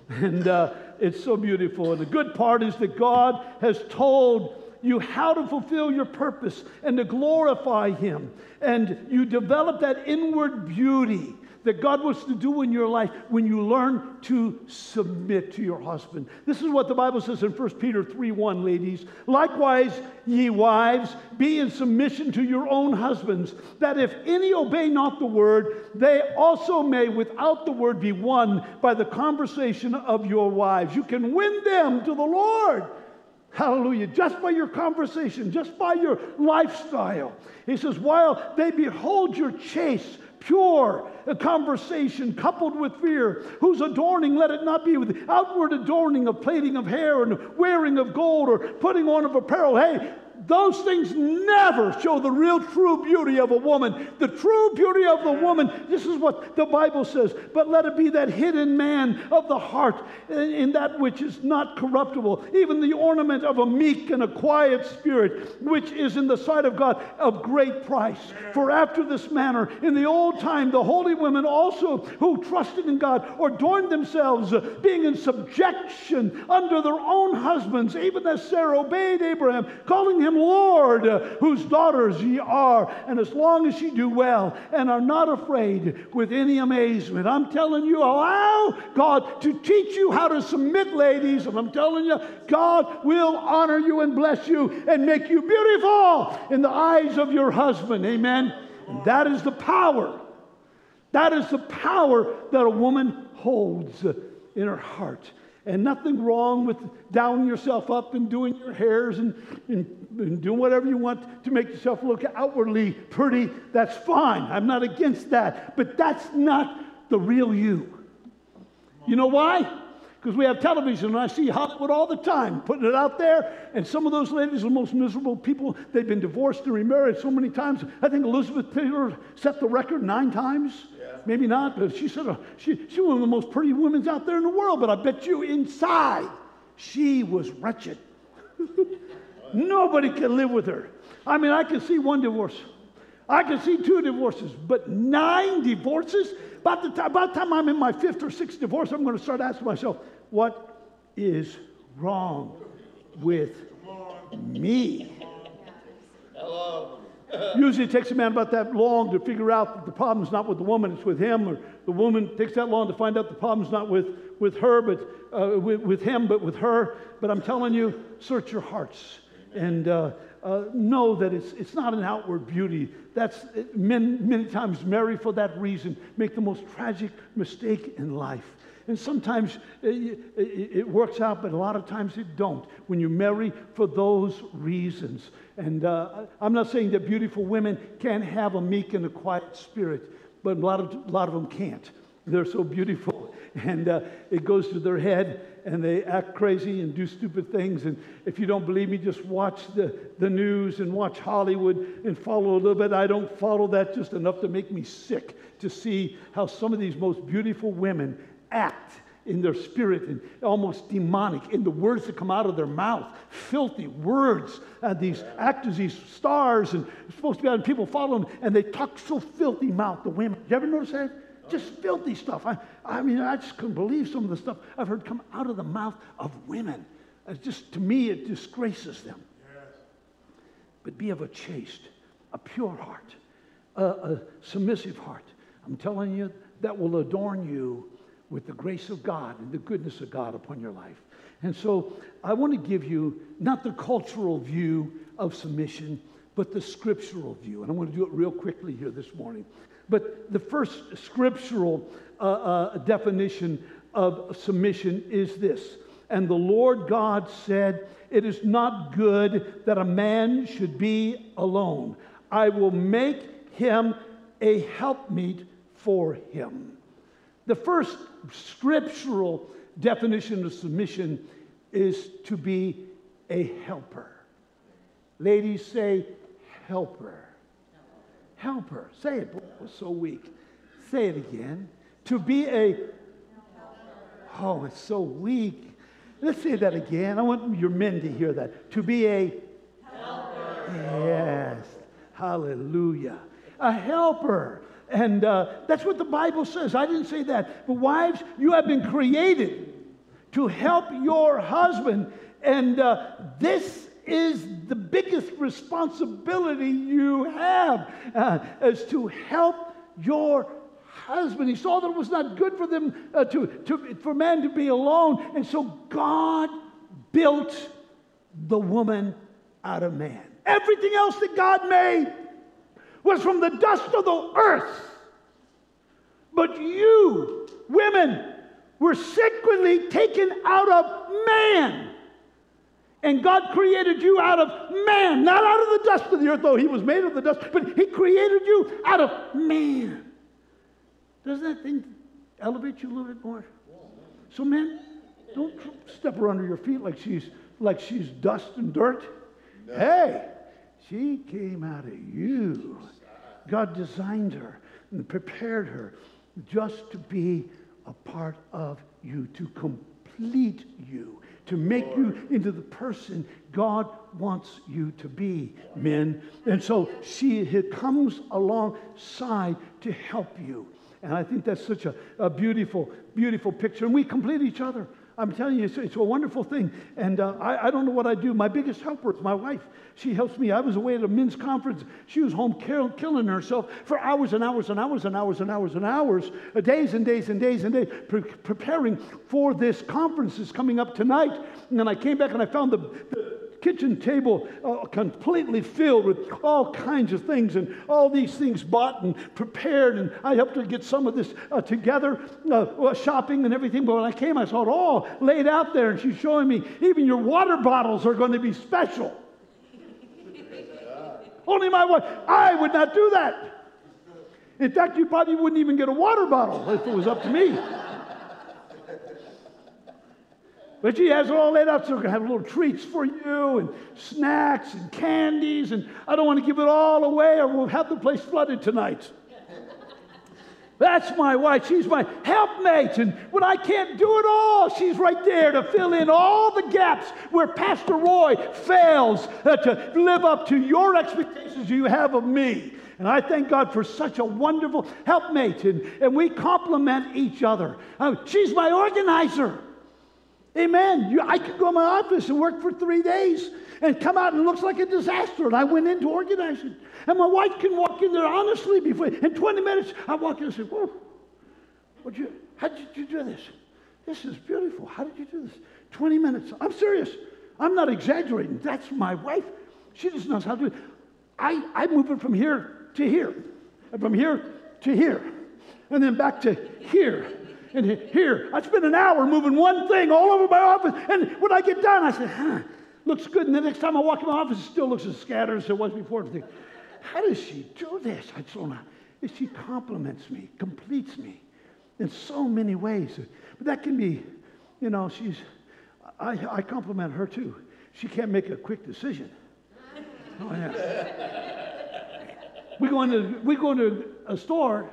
Speaker 1: And uh, it's so beautiful. And the good part is that God has told you how to fulfill your purpose and to glorify Him. And you develop that inward beauty that God wants to do in your life when you learn to submit to your husband. This is what the Bible says in 1 Peter 3 1, ladies. Likewise, ye wives, be in submission to your own husbands, that if any obey not the word, they also may without the word be won by the conversation of your wives. You can win them to the Lord. Hallelujah. Just by your conversation, just by your lifestyle. He says, while they behold your chaste, pure conversation coupled with fear, whose adorning let it not be with outward adorning of plaiting of hair and wearing of gold or putting on of apparel. Hey, those things never show the real true beauty of a woman. The true beauty of the woman, this is what the Bible says, but let it be that hidden man of the heart in, that which is not corruptible, even the ornament of a meek and a quiet spirit, which is in the sight of God of great price. For after this manner, in the old time, the holy women also who trusted in God adorned themselves, uh, being in subjection under their own husbands, even as Sarah obeyed Abraham, calling him Lord, whose daughters ye are, and as long as ye do well and are not afraid with any amazement. I'm telling you, allow God to teach you how to submit, ladies, and I'm telling you, God will honor you and bless you and make you beautiful in the eyes of your husband. Amen. And that is the power. That is the power that a woman holds in her heart. And nothing wrong with downing yourself up and doing your hairs and, and, and doing whatever you want to make yourself look outwardly pretty. That's fine. I'm not against that. But that's not the real you. You know why? Because we have television and I see Hollywood all the time putting it out there. And some of those ladies are the most miserable people. They've been divorced and remarried so many times. I think Elizabeth Taylor set the record nine times. Maybe not, but she said uh, she, she was one of the most pretty women out there in the world. But I bet you inside she was wretched. Nobody can live with her. I mean, I can see one divorce. I can see two divorces, but nine divorces? By the, time, about the time I'm in my fifth or sixth divorce, I'm going to start asking myself, what is wrong with me? Usually it takes a man about that long to figure out that the problem's not with the woman, it's with him, or the woman takes that long to find out the problem's not with, with her, but uh, with, with him, but with her. But I'm telling you, search your hearts. And uh, uh, know that it's, it's not an outward beauty. That's men many times marry for that reason, make the most tragic mistake in life. And sometimes it, it, it works out, but a lot of times it don't. When you marry for those reasons, and uh, I'm not saying that beautiful women can't have a meek and a quiet spirit, but a lot of a lot of them can't. They're so beautiful, and uh, it goes to their head, and they act crazy and do stupid things. And if you don't believe me, just watch the, the news and watch Hollywood and follow a little bit. I don't follow that just enough to make me sick to see how some of these most beautiful women act in their spirit and almost demonic in the words that come out of their mouth. Filthy words. And these actors these stars and supposed to be out and people follow them and they talk so filthy mouth the women. You ever notice that? Just filthy stuff. I, I mean i just couldn't believe some of the stuff i've heard come out of the mouth of women. It's just to me it disgraces them. But be of a chaste a pure heart a, a submissive heart. I'm telling you that will adorn you with the grace of God and the goodness of God upon your life. And so I want to give you not the cultural view of submission, but the scriptural view. And I'm going to do it real quickly here this morning. But the first scriptural uh, uh, definition of submission is this And the Lord God said, It is not good that a man should be alone. I will make him a helpmeet for him. The first scriptural definition of submission is to be a helper. Ladies say, helper. Helper. Say it. Boy, it was so weak. Say it again. To be a. Helper. Oh, it's so weak. Let's say that again. I want your men to hear that. To be a. Helper. Yes. Hallelujah. A helper. And uh, that's what the Bible says. I didn't say that. But wives, you have been created to help your husband. And uh, this is the biggest responsibility you have uh, is to help your husband. He saw that it was not good for them uh, to, to, for man to be alone. And so God built the woman out of man. Everything else that God made was from the dust of the earth. But you, women, were secretly taken out of man. And God created you out of man, not out of the dust of the earth, though He was made of the dust, but He created you out of man. Doesn't that thing elevate you a little bit more? So, men, don't step her under your feet like she's like she's dust and dirt. No. Hey, she came out of you. God designed her and prepared her just to be a part of you, to complete you, to make you into the person God wants you to be, men. And so she comes alongside to help you. And I think that's such a, a beautiful, beautiful picture. And we complete each other. I'm telling you, it's, it's a wonderful thing. And uh, I, I, don't know what I do. My biggest helper is my wife. She helps me. I was away at a men's conference. She was home kill, killing herself for hours and hours and hours and hours and hours and hours, uh, days and days and days and days, pre- preparing for this conference that's coming up tonight. And then I came back and I found the, the kitchen table uh, completely filled with all kinds of things and all these things bought and prepared. And I helped her get some of this uh, together, uh, shopping and everything. But when I came, I saw it all laid out there. And she's showing me even your water bottles are going to be special. Only my wife, I would not do that. In fact, you probably wouldn't even get a water bottle if it was up to me. But she has all laid out, so we're going to have little treats for you and snacks and candies. And I don't want to give it all away or we'll have the place flooded tonight. That's my wife. She's my helpmate. And when I can't do it all, she's right there to fill in all the gaps where Pastor Roy fails uh, to live up to your expectations you have of me. And I thank God for such a wonderful helpmate. And, and we complement each other. Uh, she's my organizer. Amen. You, I could go in my office and work for three days and come out and it looks like a disaster. And I went into organizing. And my wife can walk in there honestly before in 20 minutes. I walk in and say, Whoa, what you how did you do this? This is beautiful. How did you do this? 20 minutes. I'm serious. I'm not exaggerating. That's my wife. She just knows how to do it. I, I move it from here to here, and from here to here, and then back to here. And here, I spend an hour moving one thing all over my office. And when I get done, I say, huh, looks good. And the next time I walk in my office, it still looks as scattered as it was before. I think, how does she do this? I don't know. She compliments me, completes me in so many ways. But that can be, you know, she's, I, I compliment her too. She can't make a quick decision. Oh, yeah. we go into, we go into a store,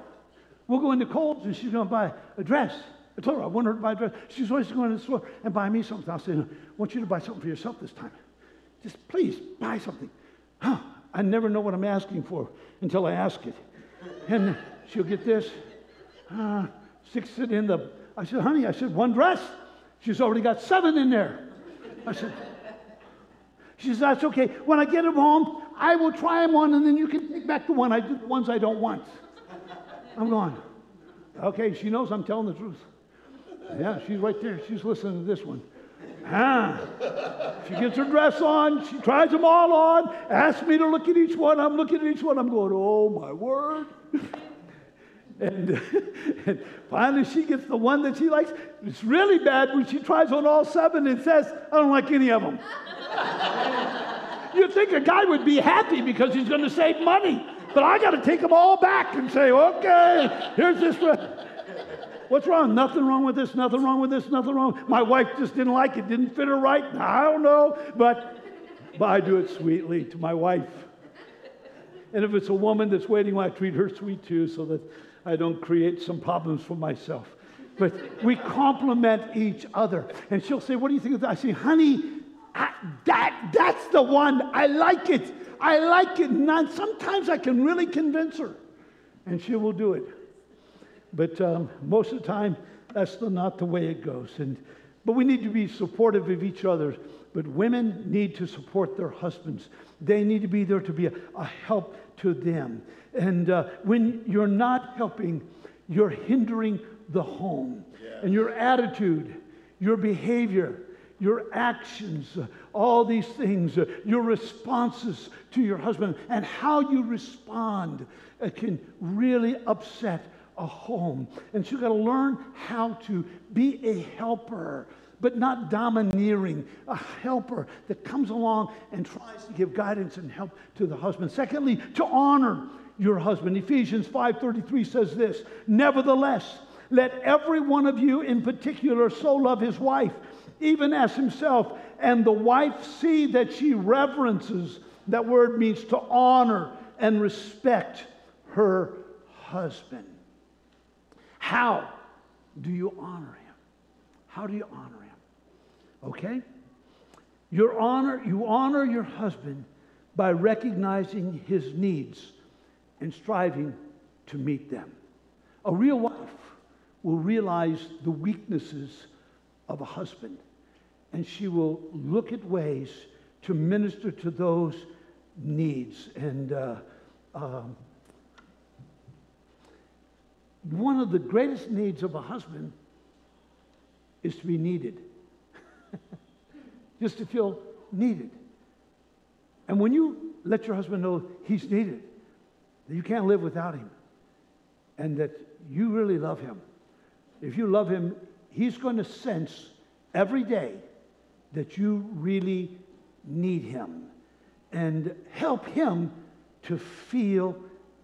Speaker 1: we'll go into Kohl's and she's going to buy a dress. I told her I want her to buy a dress. She's always going to the store and buy me something. I'll say, I want you to buy something for yourself this time. Just please buy something. Huh, I never know what I'm asking for until I ask it. And she'll get this, uh, sticks it in the, I said, honey, I said, one dress. She's already got seven in there. I said, she says, that's okay. When I get them home, I will try them on and then you can take back the one I the ones I don't want. I'm going, okay, she knows I'm telling the truth. Yeah, she's right there. She's listening to this one. Ah. She gets her dress on, she tries them all on, asks me to look at each one. I'm looking at each one, I'm going, oh my word. And, and finally, she gets the one that she likes. It's really bad when she tries on all seven and says, I don't like any of them. You'd think a guy would be happy because he's going to save money. But I got to take them all back and say, okay, here's this. What's wrong? Nothing wrong with this, nothing wrong with this, nothing wrong. My wife just didn't like it, didn't fit her right. I don't know, but, but I do it sweetly to my wife. And if it's a woman that's waiting, I treat her sweet too so that I don't create some problems for myself. But we compliment each other. And she'll say, What do you think of that? I say, Honey, I, that, that's the one. I like it. I like it. And sometimes I can really convince her, and she will do it. But um, most of the time, that's not the way it goes. And, but we need to be supportive of each other. But women need to support their husbands. They need to be there to be a, a help to them. And uh, when you're not helping, you're hindering the home. And your attitude, your behavior, your actions, all these things, your responses to your husband, and how you respond uh, can really upset a home. And so you've got to learn how to be a helper, but not domineering, a helper that comes along and tries to give guidance and help to the husband. Secondly, to honor your husband. Ephesians 5:33 says this, nevertheless, let every one of you in particular so love his wife, even as himself, and the wife see that she reverences, that word means to honor and respect her husband. How do you honor him? How do you honor him? Okay? Your honor, you honor your husband by recognizing his needs and striving to meet them. A real wife will realize the weaknesses of a husband and she will look at ways to minister to those needs. And uh, um, one of the greatest needs of a husband is to be needed, just to feel needed. And when you let your husband know he's needed, that you can't live without him, and that you really love him, if you love him, he's going to sense every day that you really need him and help him to feel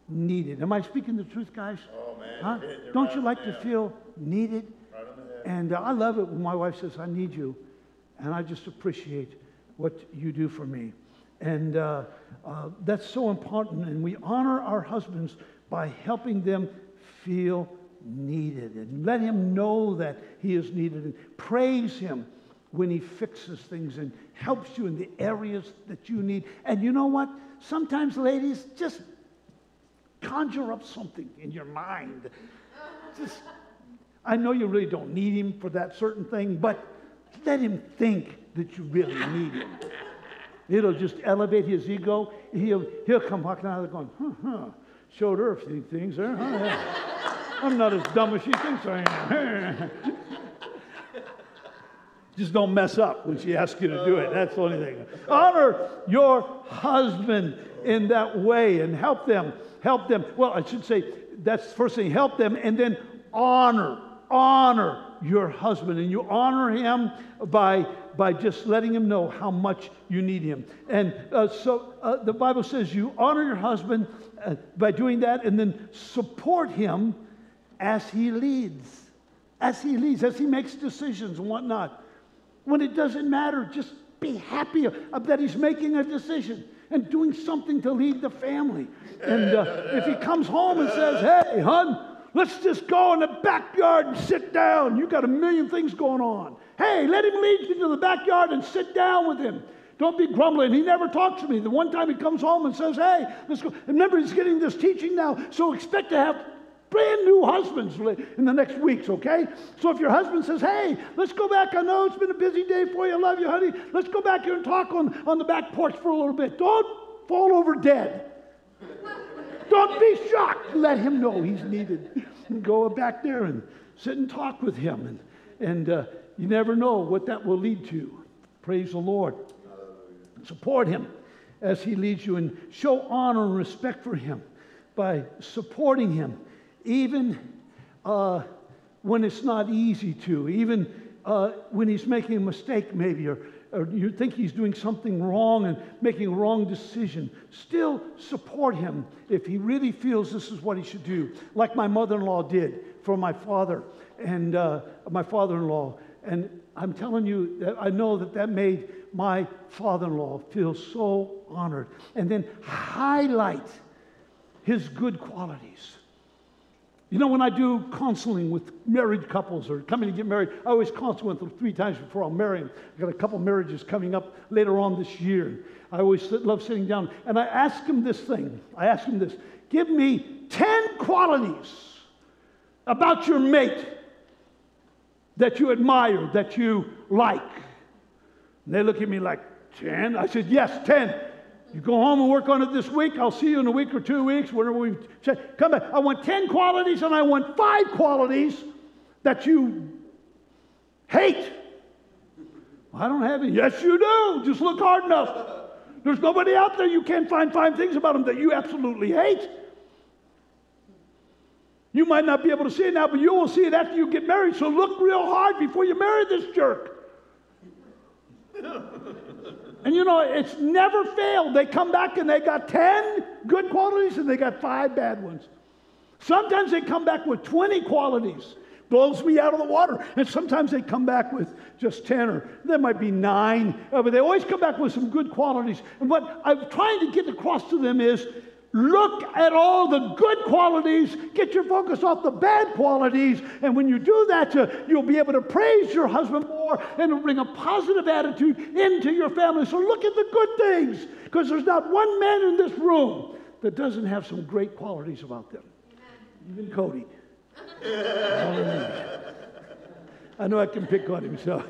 Speaker 1: needed. Am I speaking the truth, guys?
Speaker 3: Oh, man.
Speaker 1: Huh?
Speaker 3: you're hitting it
Speaker 1: Don't
Speaker 3: right
Speaker 1: you like to feel needed?
Speaker 3: Right on the head.
Speaker 1: And uh, I love it when my wife says, I need you. And I just appreciate what you do for me. And uh, uh, that's so important. And we honor our husbands by helping them feel needed and let him know that he is needed and praise him when he fixes things and helps you in the areas that you need. And you know what? Sometimes, ladies, just conjure up something in your mind. Just I know you really don't need him for that certain thing, but let him think that you really need him. It'll just elevate his ego. He'll, he'll come walking out of there going, huh, huh. Showed her a few things there, huh? I'm not as dumb as she thinks I am. Just don't mess up when she asks you to do it. That's the only thing. Honor your husband in that way and help them. Help them. Well, I should say that's the first thing. Help them and then honor. Honor your husband. And you honor him by, by just letting him know how much you need him. And uh, so uh, the Bible says you honor your husband uh, by doing that and then support him as he leads. As he leads, as he makes decisions and whatnot. When it doesn't matter, just be happy that he's making a decision and doing something to lead the family. And uh, if he comes home and says, Hey, hon, let's just go in the backyard and sit down. You got a million things going on. Hey, let him lead you to the backyard and sit down with him. Don't be grumbling. He never talks to me. The one time he comes home and says, Hey, let's go. Remember, he's getting this teaching now, so expect to have brand new husbands in the next weeks, okay? So if your husband says, hey, let's go back, I know it's been a busy day for you, I love you, honey, let's go back here and talk on, on the back porch for a little bit. Don't fall over dead. Don't be shocked. Let him know he's needed. Go back there and sit and talk with him. And, and uh, you never know what that will lead to. Praise the Lord. Support him as he leads you and show honor and respect for him by supporting him even uh, when it's not easy to, even uh, when he's making a mistake, maybe, or, or you think he's doing something wrong and making a wrong decision, still support him if he really feels this is what he should do, like my mother in law did for my father and uh, my father in law. And I'm telling you that I know that that made my father in law feel so honored. And then highlight his good qualities. You know, when I do counseling with married couples or coming to get married, I always counsel with them three times before I'll marry them. I've got a couple marriages coming up later on this year. I always sit, love sitting down and I ask them this thing. I ask them this Give me 10 qualities about your mate that you admire, that you like. And they look at me like, 10? I said, Yes, 10. You go home and work on it this week. I'll see you in a week or two weeks, whenever we say. Come back. I want 10 qualities and I want five qualities that you hate. I don't have any. Yes, you do. Just look hard enough. There's nobody out there you can't find five things about them that you absolutely hate. You might not be able to see it now, but you will see it after you get married. So look real hard before you marry this jerk. And you know, it's never failed. They come back and they got 10 good qualities and they got five bad ones. Sometimes they come back with 20 qualities, blows me out of the water. And sometimes they come back with just 10 or there might be nine, uh, but they always come back with some good qualities. And what I'm trying to get across to them is Look at all the good qualities, get your focus off the bad qualities, and when you do that, uh, you'll be able to praise your husband more and bring a positive attitude into your family. So look at the good things, because there's not one man in this room that doesn't have some great qualities about them. Even Cody. I know I can pick on him, so.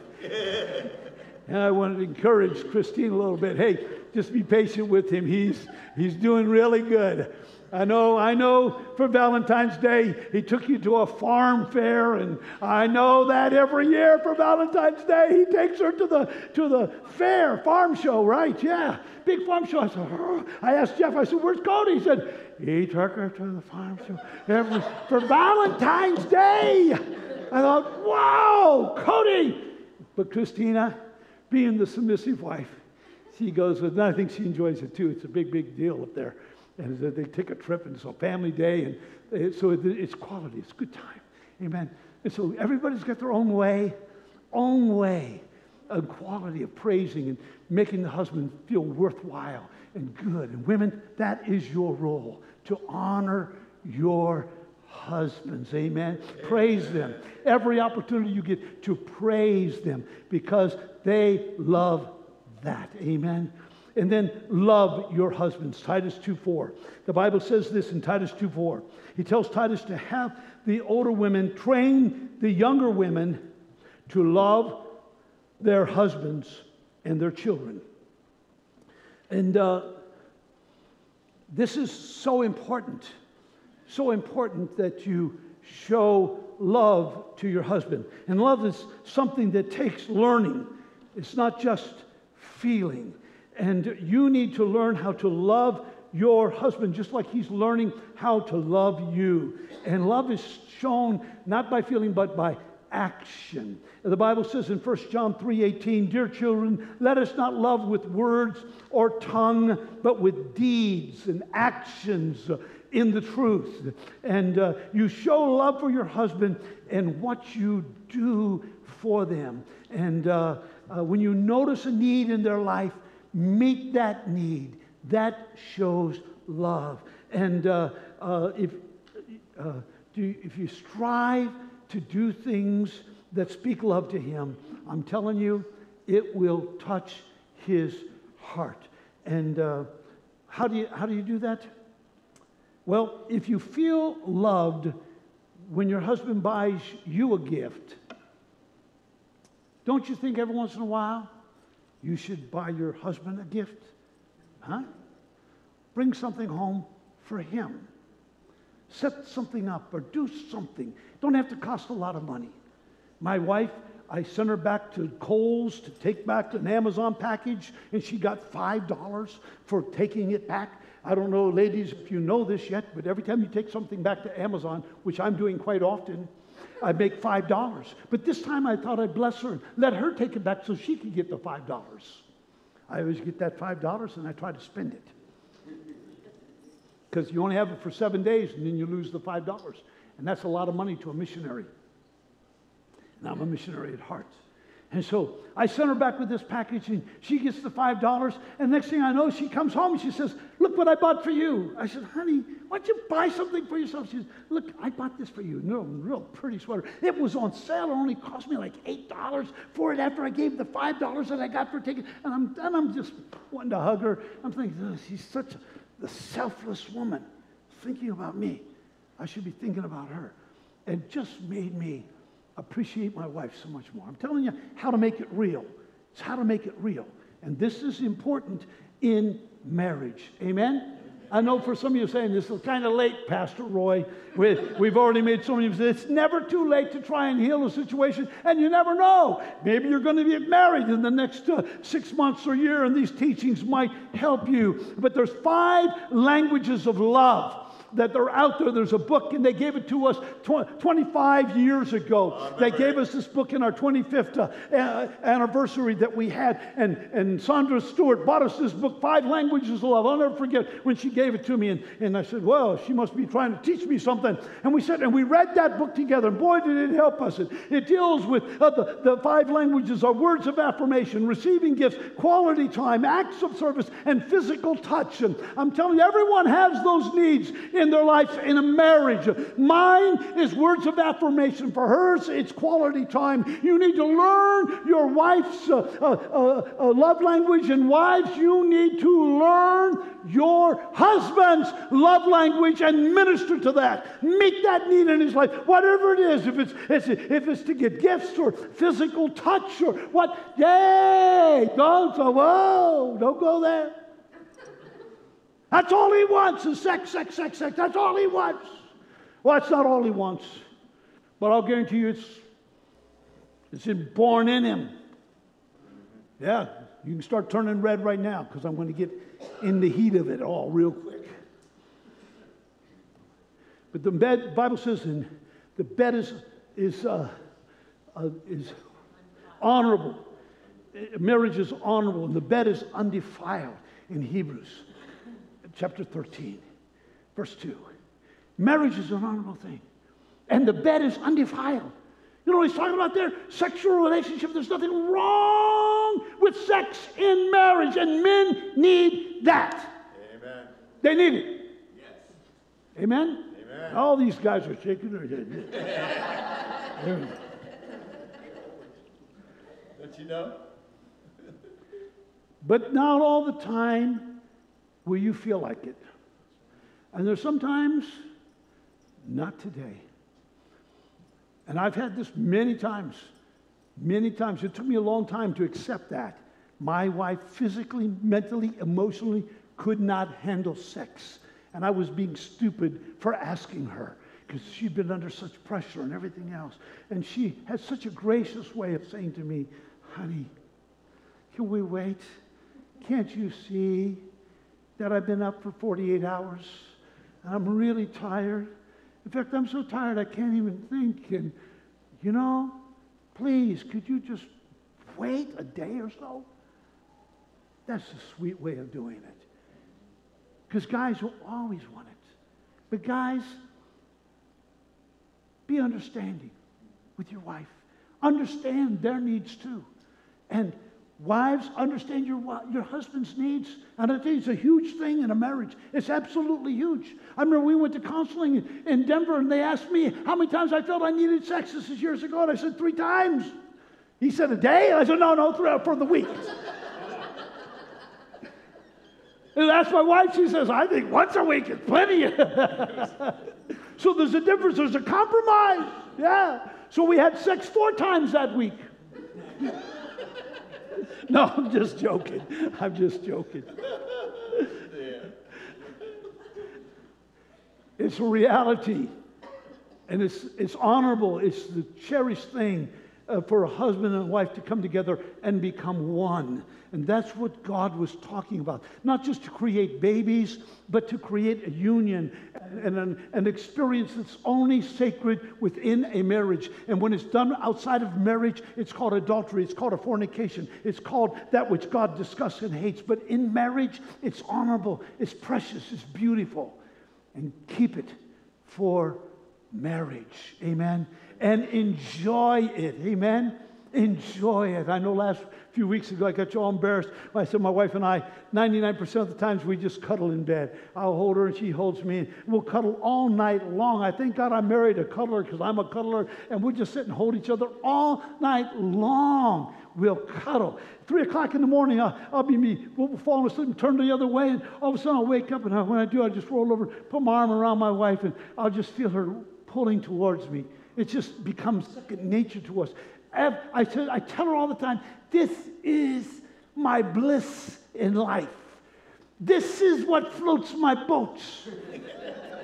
Speaker 1: And I wanted to encourage Christine a little bit. Hey, just be patient with him. He's, he's doing really good. I know, I know for Valentine's Day, he took you to a farm fair, and I know that every year for Valentine's Day, he takes her to the, to the fair, farm show, right? Yeah, big farm show. I said. I asked Jeff, I said, where's Cody? He said, he took her to the farm show every, for Valentine's Day. I thought, wow, Cody. But Christina, being the submissive wife, she goes with, and I think she enjoys it too. It's a big, big deal up there. And they take a trip, and so family day, and so it's quality, it's good time. Amen. And so everybody's got their own way, own way of quality of praising and making the husband feel worthwhile and good. And women, that is your role to honor your husbands. Amen. Praise them. Every opportunity you get to praise them because they love that. Amen. And then love your husbands. Titus 2:4. The Bible says this in Titus 2:4. He tells Titus to have the older women train the younger women to love their husbands and their children. And uh, this is so important, so important that you show love to your husband. And love is something that takes learning, it's not just feeling. And you need to learn how to love your husband just like he's learning how to love you. And love is shown not by feeling, but by action. The Bible says in 1 John 3:18, "Dear children, let us not love with words or tongue, but with deeds and actions in the truth." And uh, you show love for your husband and what you do for them. And uh, uh, when you notice a need in their life, meet that need. That shows love. And uh, uh, if, uh, do, if you strive to do things that speak love to Him, I'm telling you, it will touch His heart. And uh, how, do you, how do you do that? Well, if you feel loved when your husband buys you a gift, don't you think every once in a while you should buy your husband a gift? Huh? Bring something home for him. Set something up or do something. Don't have to cost a lot of money. My wife, I sent her back to Kohl's to take back an Amazon package, and she got $5 for taking it back. I don't know, ladies, if you know this yet, but every time you take something back to Amazon, which I'm doing quite often, I make $5. But this time I thought I'd bless her and let her take it back so she could get the $5. I always get that $5 and I try to spend it. Because you only have it for seven days and then you lose the $5. And that's a lot of money to a missionary. And I'm a missionary at heart. And so I sent her back with this package, and she gets the $5. And next thing I know, she comes home and she says, Look what I bought for you. I said, Honey, why don't you buy something for yourself? She says, Look, I bought this for you. No, real pretty sweater. It was on sale. It only cost me like $8 for it after I gave the $5 that I got for taking And I'm, and I'm just wanting to hug her. I'm thinking, oh, She's such a, a selfless woman thinking about me. I should be thinking about her. It just made me appreciate my wife so much more. I'm telling you how to make it real. It's how to make it real. And this is important in marriage. Amen? I know for some of you saying this is kind of late, Pastor Roy. We, we've already made so many It's never too late to try and heal a situation, and you never know. Maybe you're going to get married in the next uh, six months or year, and these teachings might help you. But there's five languages of love that they're out there. There's a book, and they gave it to us tw- 25 years ago. They gave us this book in our 25th uh, anniversary that we had. And, and Sandra Stewart bought us this book, Five Languages of Love. I'll never forget when she gave it to me. And, and I said, Well, she must be trying to teach me something. And we said, and we read that book together. And boy, did it help us. It, it deals with uh, the, the five languages are words of affirmation, receiving gifts, quality time, acts of service, and physical touch. And I'm telling you, everyone has those needs in their life in a marriage. Mine is words of affirmation. For hers, it's quality time. You need to learn your wife's uh, uh, uh, uh, love language, and wives, you need to learn your husband's love language and minister to that. Meet that need in his life, whatever it is. If it's, if it's to get gifts or physical touch or what, yay! Don't whoa! Don't go there. That's all he wants is sex, sex, sex, sex. That's all he wants. Well, that's not all he wants. But I'll guarantee you it's, it's born in him. Yeah, you can start turning red right now because I'm going to get in the heat of it all real quick. But the bed, Bible says, in the bed is, is, uh, uh, is honorable. Marriage is honorable, and the bed is undefiled in Hebrews chapter 13, verse 2. Marriage is an honorable thing, and the bed is undefiled. You know what he's talking about there? Sexual relationship. There's nothing wrong with sex in marriage, and men need that.
Speaker 3: Amen.
Speaker 1: They need it.
Speaker 3: Yes.
Speaker 1: Amen?
Speaker 3: Amen.
Speaker 1: All these guys are shaking their head.
Speaker 3: Don't you know?
Speaker 1: but not all the time will you feel like it. And there's sometimes, not today. And I've had this many times, many times. It took me a long time to accept that. My wife physically, mentally, emotionally could not handle sex. And I was being stupid for asking her because she'd been under such pressure and everything else. And she had such a gracious way of saying to me, honey, can we wait? Can't you see that I've been up for 48 hours and I'm really tired? In fact, I'm so tired I can't even think. And, you know, please, could you just wait a day or so? That's a sweet way of doing it. Because guys will always want it. But guys, be understanding with your wife. Understand their needs too. And wives, understand your, your husband's needs. And I think it's a huge thing in a marriage. It's absolutely huge. I remember we went to counseling in- Denver and they asked me how many times I felt I needed sex. This is years ago. And I said, three times. He said, a day? and I said, no, no, three, for the week. And that's my wife. She says, I think once a week is plenty. so there's a difference. There's a compromise. Yeah. So we had sex four times that week. no, I'm just joking. I'm just joking. It's a reality. And it's, it's honorable. It's the cherished thing uh, for a husband and wife to come together and become one. And that's what God was talking about. Not just to create babies, but to create a union and an, an experience that's only sacred within a marriage. And when it's done outside of marriage, it's called adultery, it's called a fornication, it's called that which God disgusts and hates. But in marriage, it's honorable, it's precious, it's beautiful. And keep it for marriage. Amen. And enjoy it. Amen. Enjoy it. I know last few weeks ago I got you all embarrassed. I said my wife and I, 99% of the times we just cuddle in bed. I'll hold her and she holds me. And we'll cuddle all night long. I thank God I married a cuddler because I'm a cuddler. And we'll just sit and hold each other all night long. We'll cuddle. Three o'clock in the morning, I'll, I'll be me. We'll fall asleep and turn the other way. And all of a sudden I'll wake up. And I, when I do, I just roll over, put my arm around my wife, and I'll just feel her pulling towards me. It just becomes second nature to us. I, tell, I tell her all the time, this is my bliss in life. This is what floats my boat.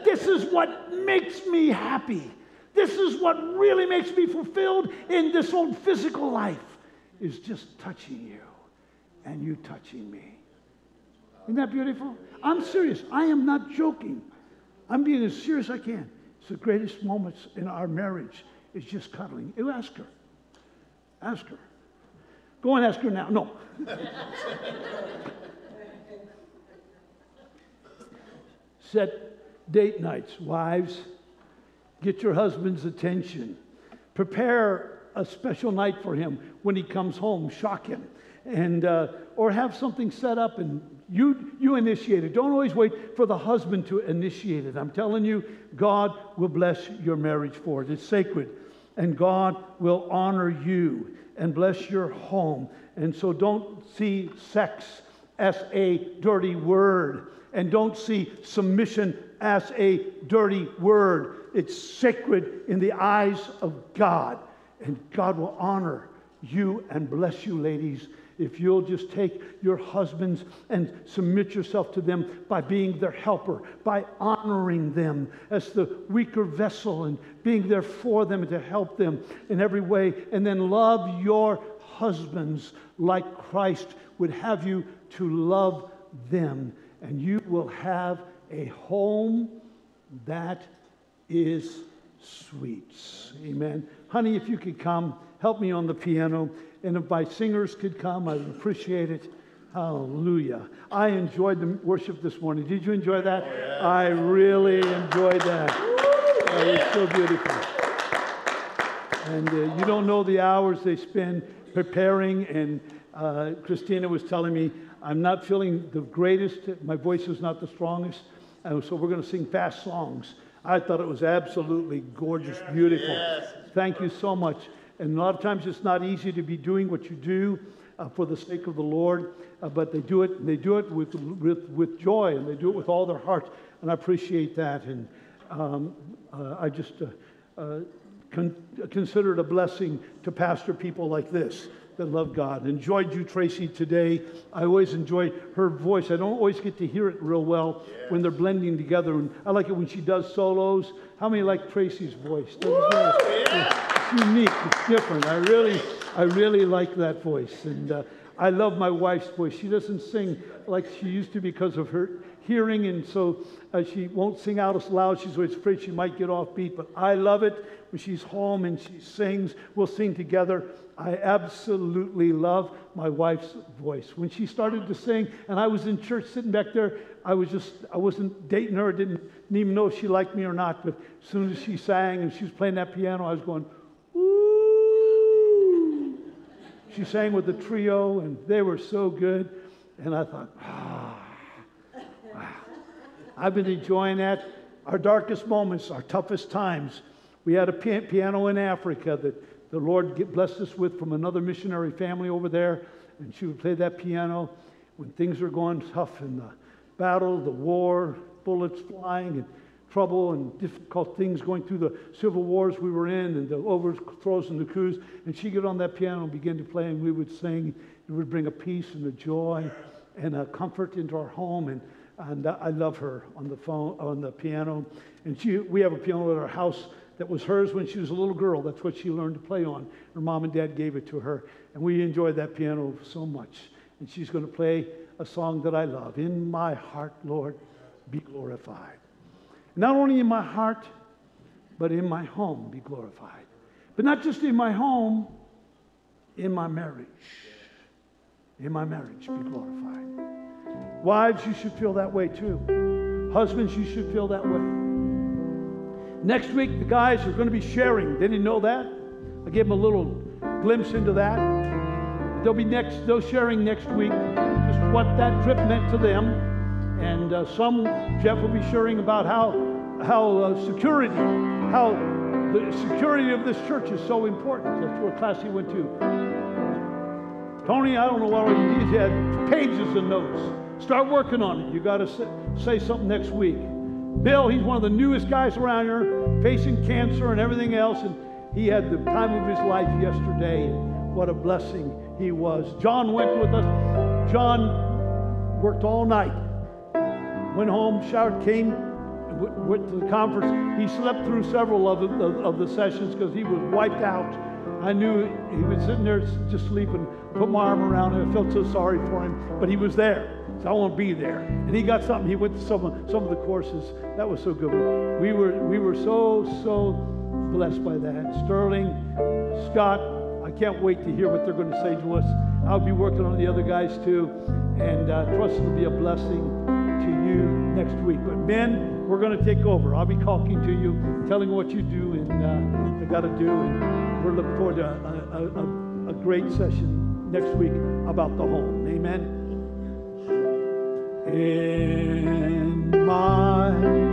Speaker 1: This is what makes me happy. This is what really makes me fulfilled in this old physical life is just touching you and you touching me. Isn't that beautiful? I'm serious. I am not joking. I'm being as serious as I can. It's the greatest moments in our marriage is just cuddling. You ask her. Ask her. Go and ask her now. No. Set date nights, wives. Get your husband's attention. Prepare a special night for him when he comes home. Shock him. And, uh, or have something set up and you, you initiate it. Don't always wait for the husband to initiate it. I'm telling you, God will bless your marriage for it. It's sacred. And God will honor you and bless your home. And so don't see sex as a dirty word. And don't see submission as a dirty word. It's sacred in the eyes of God. And God will honor you and bless you, ladies, if you'll just take your husbands and submit yourself to them by being their helper, by honoring them as the weaker vessel and being there for them and to help them in every way. And then love your husbands like Christ would have you to love them. And you will have a home that is sweet. Amen. Honey, if you could come, help me on the piano. And if my singers could come, I'd appreciate it. Hallelujah. I enjoyed the worship this morning. Did you enjoy that? I really enjoyed that. It was so beautiful. And uh, you don't know the hours they spend preparing. And uh, Christina was telling me, I'm not feeling the greatest. My voice is not the strongest. And so we're going to sing fast songs. I thought it was absolutely gorgeous, beautiful. Thank you so much. And a lot of times it's not easy to be doing what you do uh, for the sake of the Lord, uh, but they do it. They do it with, with, with joy, and they do it with all their heart. And I appreciate that. And um, uh, I just uh, uh, con- consider it a blessing to pastor people like this that love God. Enjoyed you, Traci, today. I always enjoy her voice. I don't always get to hear it real well when they're blending together. And I like it when she does solos. How many like Traci's voice? It's unique. It's different. I really, I really like that voice. And uh, I love my wife's voice. She doesn't sing like she used to because of her hearing, and so uh, she won't sing out as loud. She's always afraid she might get off beat. But I love it when she's home and she sings. We'll sing together. I absolutely love my wife's voice. When she started to sing, and I was in church sitting back there, I was just, I wasn't dating her, didn't even know if she liked me or not. But as soon as she sang and she was playing that piano, I was going, She sang with the trio, and they were so good. And I thought, ah, wow. I've been enjoying that. Our darkest moments, our toughest times. We had a piano in Africa that the Lord blessed us with from another missionary family over there, and she would play that piano when things were going tough in the battle, the war, bullets flying, and trouble and difficult things going through the civil wars we were in and the overthrows and the coups. And she'd get on that piano and begin to play, and we would sing. It would bring a peace and a joy and a comfort into our home. And, and I love her on the phone, on the piano. And she, we have a piano at our house that was hers when she was a little girl. That's what she learned to play on. Her mom and dad gave it to her. And we enjoyed that piano so much. And she's going to play a song that I love In my heart, Lord, be glorified. Not only in my heart, but in my home, be glorified. But not just in my home, in my marriage. In my marriage, be glorified. Wives, you should feel that way too. Husbands, you should feel that way. Next week, the guys are going to be sharing. Didn't know that. I gave them a little glimpse into that. They'll be next. They'll sharing next week just what that trip meant to them, and uh, some Jeff will be sharing about how how uh, security, how the security of this church is so important. That's what class he went to. Tony, I don't know what he had pages of notes. Start working on it. You got to say, say something next week. Bill, he's one of the newest guys around here, facing cancer and everything else, and he had the time of his life yesterday. What a blessing he was. John went with us. John worked all night. Went home, showered, came, went to the conference. He slept through several of the, of the sessions because he was wiped out. I knew he was sitting there just sleeping. Put my arm around him. I felt so sorry for him, but he was there. So I want to be there. And he got something. He went to some of, some of the courses. That was so good. We were we were so so blessed by that. Sterling, Scott. I can't wait to hear what they're going to say to us. I'll be working on the other guys too, and uh, trust it'll be a blessing to you next week. But men, we're going to take over. I'll be talking to you, telling what you do and uh, got to do, and we're looking forward to a, a, a, a great session next week about the home. Amen. In my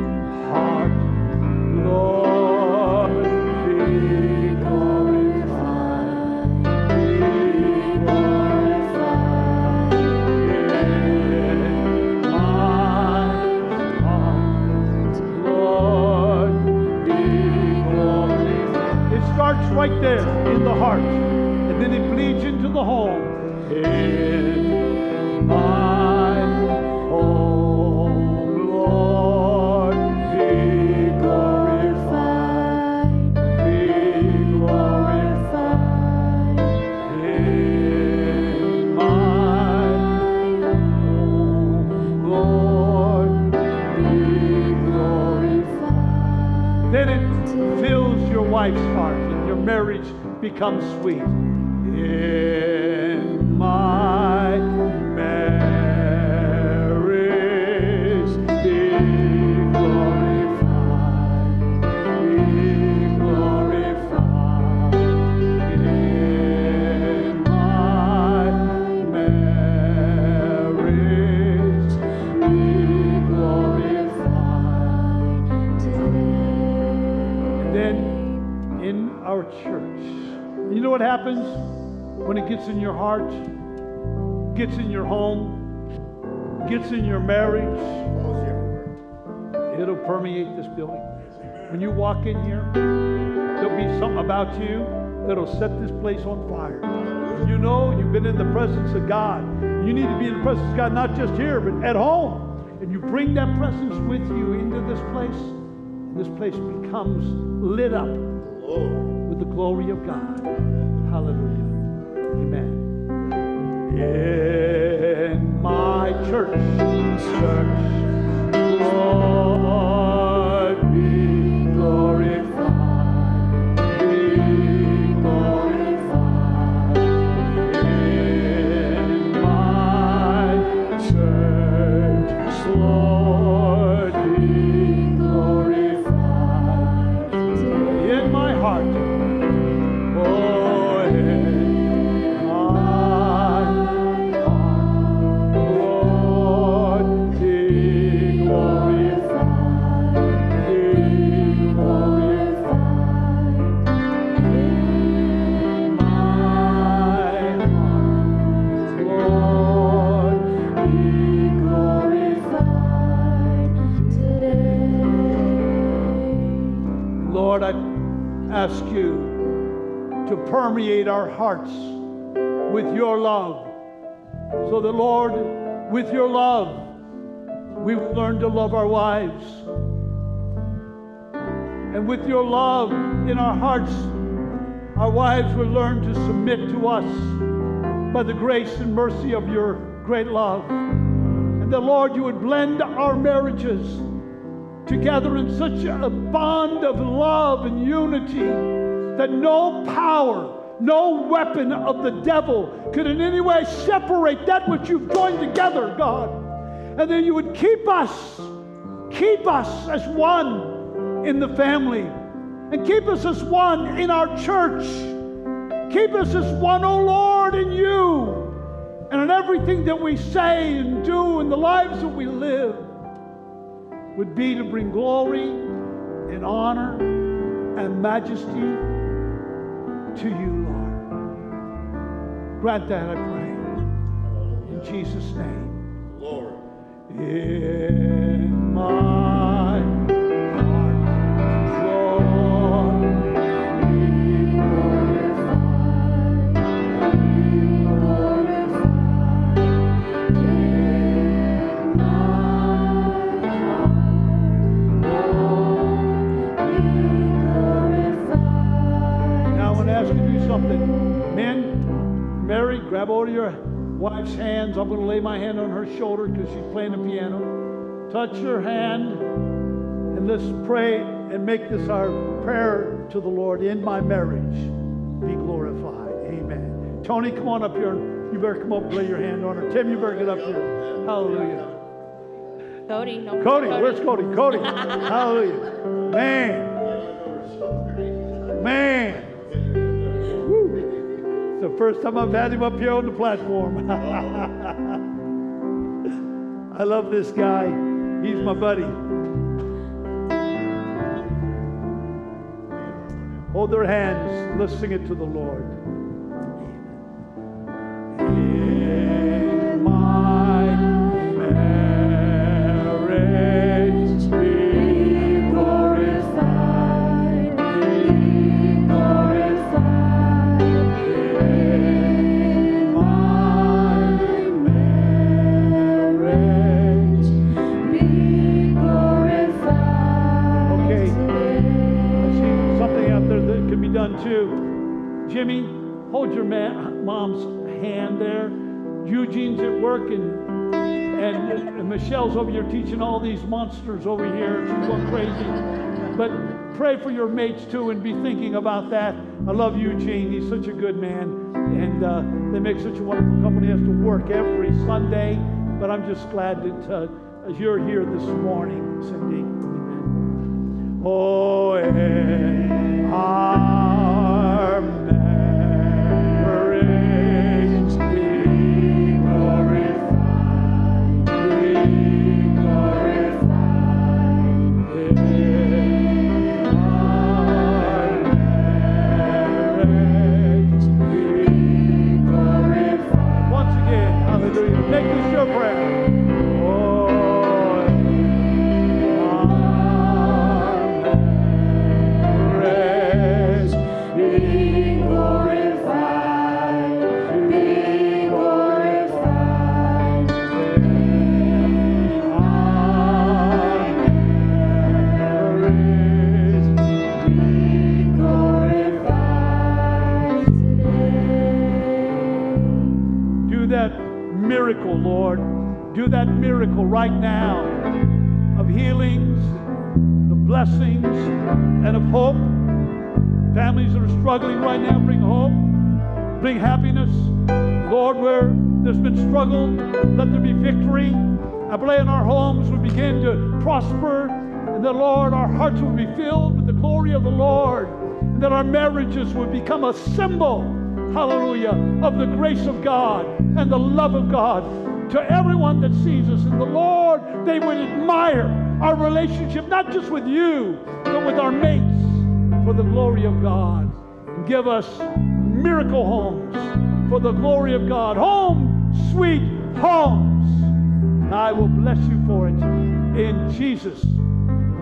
Speaker 1: place on fire. You know you've been in the presence of God. You need to be in the presence of God, not just here, but at home. And you bring that presence with you into this place, and this place becomes lit up with the glory of God. Hallelujah. Amen. In my church, church, hearts with your love. So that, Lord, with your love, we will learn to love our wives. And with your love in our hearts, our wives will learn to submit to us by the grace and mercy of your great love. And that, Lord, you would blend our marriages together in such a bond of love and unity that no power, no weapon of the devil could in any way separate that which you've joined together, God. And that you would keep us, keep us as one in the family, and keep us as one in our church. Keep us as one, O Lord, in you, and in everything that we say and do, in the lives that we live would be to bring glory and honor and majesty to you. Grant that, I pray. In Jesus' name.
Speaker 3: Lord.
Speaker 1: In my Mary, grab hold of your wife's hands. I'm going to lay my hand on her shoulder because she's playing the piano. Touch her hand and let's pray and make this our prayer to the Lord in my marriage. Be glorified. Amen. Tony, come on up here. You better come up and lay your hand on her. Tim, you better get up here. Hallelujah.
Speaker 2: Cody, no.
Speaker 1: Cody, where's Cody? Cody. Hallelujah. Man. Man. The first time I've had him up here on the platform. I love this guy. He's my buddy. Hold their hands. Let's sing it to the Lord. Jimmy, hold your mom's hand there. Eugene's at work and, and and Michelle's over here teaching all these monsters over here. She's going crazy. But pray for your mates too and be thinking about that. I love Eugene. He's such a good man. And uh, they make such a wonderful company. He has to work every Sunday. But I'm just glad that uh, you're here this morning, Cindy. Amen. Oh, in our prosper, and that, Lord, our hearts will be filled with the glory of the Lord, and that our marriages would become a symbol, hallelujah, of the grace of God and the love of God to everyone that sees us. And the Lord, they would admire our relationship, not just with you, but with our mates for the glory of God. And give us miracle homes for the glory of God. Home, sweet homes. And I will bless you in Jesus'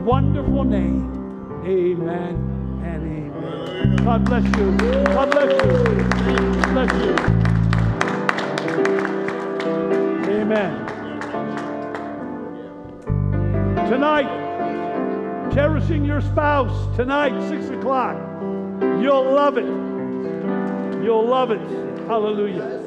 Speaker 1: wonderful name. Amen and amen. God bless you. God bless you. Bless you. Amen. Tonight, cherishing your spouse. Tonight, 6 o'clock. You'll love it. You'll love it. Hallelujah.